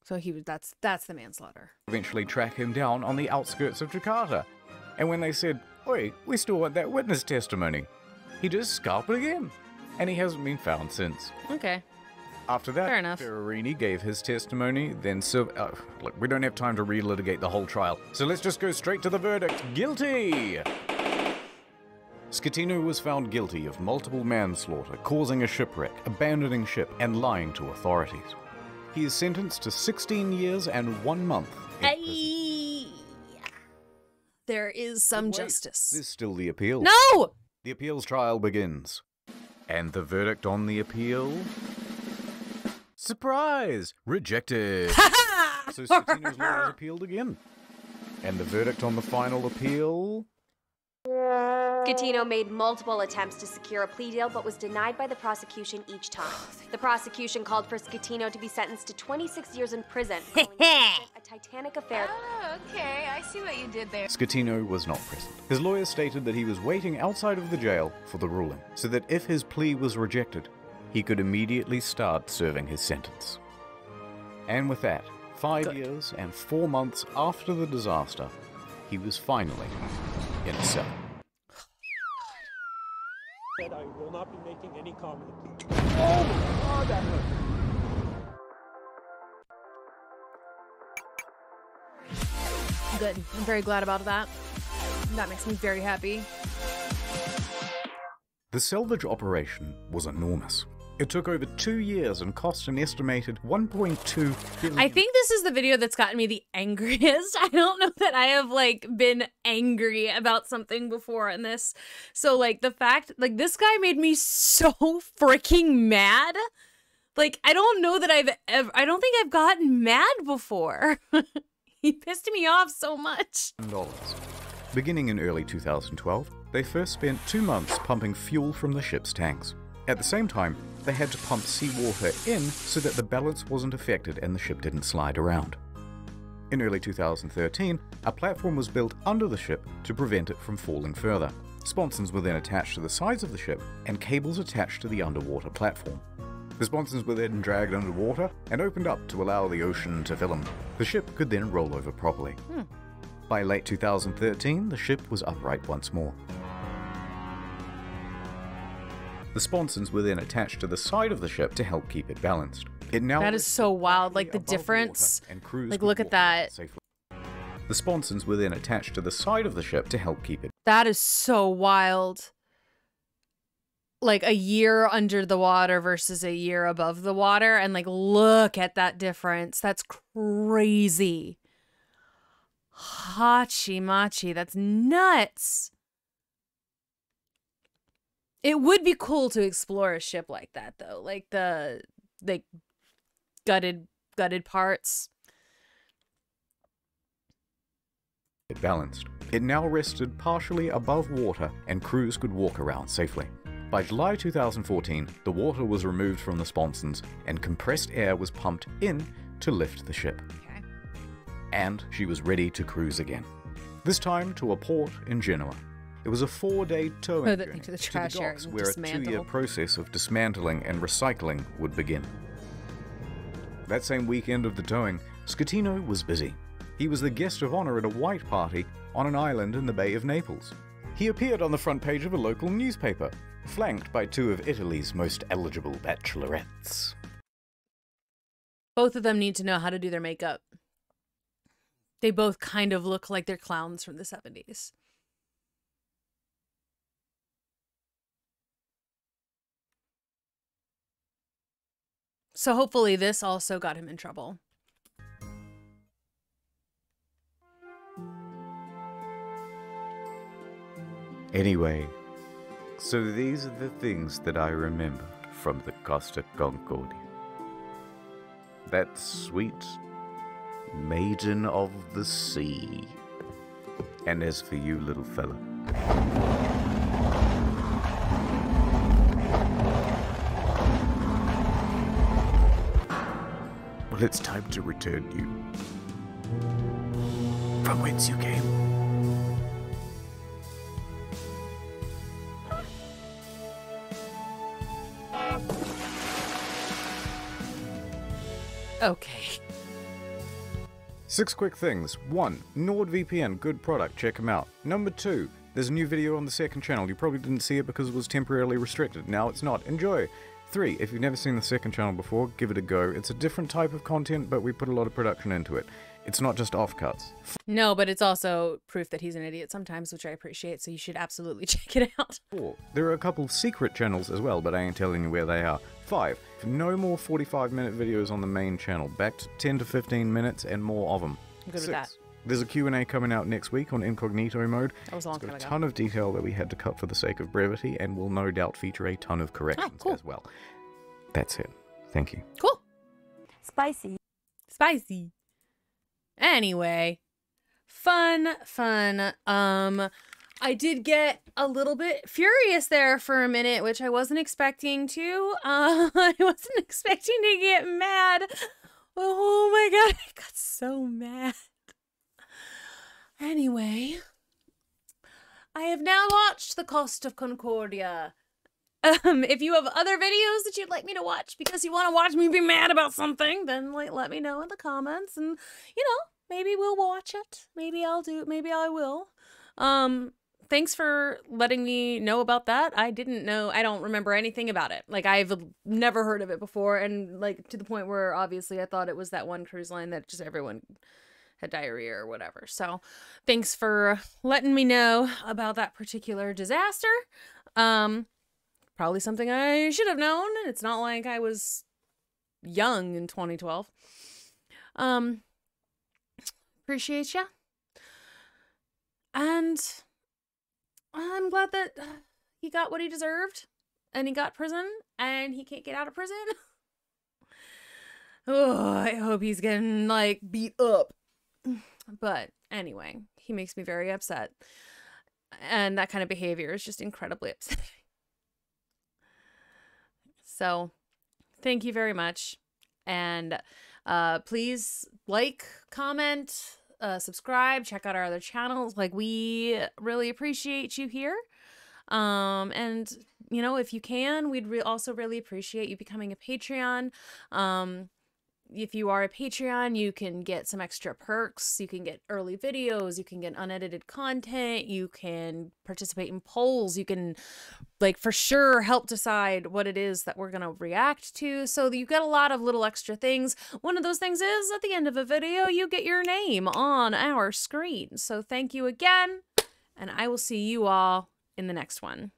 So he was. That's that's the manslaughter. eventually track him down on the outskirts of Jakarta. And when they said, Oi, we still want that witness testimony, he just scalped again. And he hasn't been found since. Okay. After that, Fair enough. Ferrarini gave his testimony, then Sil- uh, look, we don't have time to relitigate the whole trial, so let's just go straight to the verdict. Guilty! Schettino was found guilty of multiple manslaughter, causing a shipwreck, abandoning ship, and lying to authorities. He is sentenced to 16 years and one month. Hey, there is some justice. There's still the appeal. No! The appeals trial begins. And the verdict on the appeal? Surprise! Rejected. so Schettino's lawyers appealed again. And the verdict on the final appeal? Schettino made multiple attempts to secure a plea deal but was denied by the prosecution each time. The prosecution called for Schettino to be sentenced to 26 years in prison, a Titanic affair. Oh, okay. I see what you did there. Schettino was not present. His lawyer stated that he was waiting outside of the jail for the ruling, so that if his plea was rejected, he could immediately start serving his sentence. And with that, five years and four months after the disaster, he was finally in a cell. Said I will not be making any comment. Oh, God, that hurt. Good. I'm very glad about that. That makes me very happy. The salvage operation was enormous. It took over two years and cost an estimated 1.2 billion. I think this is the video that's gotten me the angriest. I don't know that I have like been angry about something before in this. So like the fact like this guy made me so freaking mad. Like I don't know that I've ever I don't think I've gotten mad before. he pissed me off so much. dollars. Beginning in early 2012, they first spent two months pumping fuel from the ship's tanks. At the same time, they had to pump seawater in so that the balance wasn't affected and the ship didn't slide around. In early 2013, a platform was built under the ship to prevent it from falling further. Sponsons were then attached to the sides of the ship and cables attached to the underwater platform. The sponsons were then dragged underwater and opened up to allow the ocean to fill them. The ship could then roll over properly. Hmm. By late 2013, the ship was upright once more. The sponsons were then attached to the side of the ship to help keep it balanced. It now That is so wild. Like the difference. and Like look at that. safely. The sponsons were then attached to the side of the ship to help keep it. That is so wild. Like a year under the water versus a year above the water. And like, look at that difference. That's crazy. Hachi machi. That's nuts. It would be cool to explore a ship like that, though. Like the, like, gutted, gutted parts. it balanced. It now rested partially above water and crews could walk around safely. By July 2014, the water was removed from the sponsons and compressed air was pumped in to lift the ship. Okay. And she was ready to cruise again. This time to a port in Genoa. It was a four-day towing Oh, journey to the trash area docks where a two-year process of dismantling and recycling would begin. That same weekend of the towing, Schettino was busy. He was the guest of honor at a white party on an island in the Bay of Naples. He appeared on the front page of a local newspaper, flanked by two of Italy's most eligible bachelorettes. Both of them need to know how to do their makeup. They both kind of look like they're clowns from the 70s. So hopefully this also got him in trouble. Anyway, so these are the things that I remember from the Costa Concordia. That sweet maiden of the sea. And as for you, little fella, it's time to return you from whence you came. Okay. Six quick things. One, NordVPN, good product, check them out. Number two, there's a new video on the second channel. You probably didn't see it because it was temporarily restricted. Now it's not. Enjoy. Three, if you've never seen the second channel before, give it a go. It's a different type of content, but we put a lot of production into it. It's not just offcuts. No, but it's also proof that he's an idiot sometimes, which I appreciate, so you should absolutely check it out. Four, there are a couple secret channels as well, but I ain't telling you where they are. Five, no more 45 minute videos on the main channel. Back to 10 to 15 minutes and more of them. I'm good with that. There's a Q&A coming out next week on incognito mode. That was a long It's got time a ton of detail that we had to cut for the sake of brevity and will no doubt feature a ton of corrections cool. as well. That's it. Thank you. Cool. Spicy. Spicy. Anyway, fun, fun. Um, I did get a little bit furious there for a minute, which I wasn't expecting to. Uh, I wasn't expecting to get mad. Oh my god, I got so mad. Anyway, I have now watched The Cost of Concordia. Um, if you have other videos that you'd like me to watch because you want to watch me be mad about something, then like let me know in the comments and you know, maybe we'll watch it. Maybe I'll do maybe I will. Um thanks for letting me know about that. I didn't know. I don't remember anything about it. Like I've never heard of it before and like to the point where obviously I thought it was that one cruise line that just everyone diarrhea or whatever. So, thanks for letting me know about that particular disaster. Um probably something I should have known. It's not like I was young in 2012. Um appreciate ya. And I'm glad that uh, he got what he deserved and he got prison and he can't get out of prison. oh, I hope he's getting like beat up. But anyway, he makes me very upset. And that kind of behavior is just incredibly upsetting. So, thank you very much. And uh, please like, comment, uh, subscribe, check out our other channels. Like, we really appreciate you here. Um, and, you know, if you can, we'd re- also really appreciate you becoming a Patreon. Um, if you are a Patreon, you can get some extra perks. You can get early videos, you can get unedited content, you can participate in polls, you can like for sure help decide what it is that we're going to react to. So you get a lot of little extra things. One of those things is at the end of a video, you get your name on our screen. So thank you again, and I will see you all in the next one.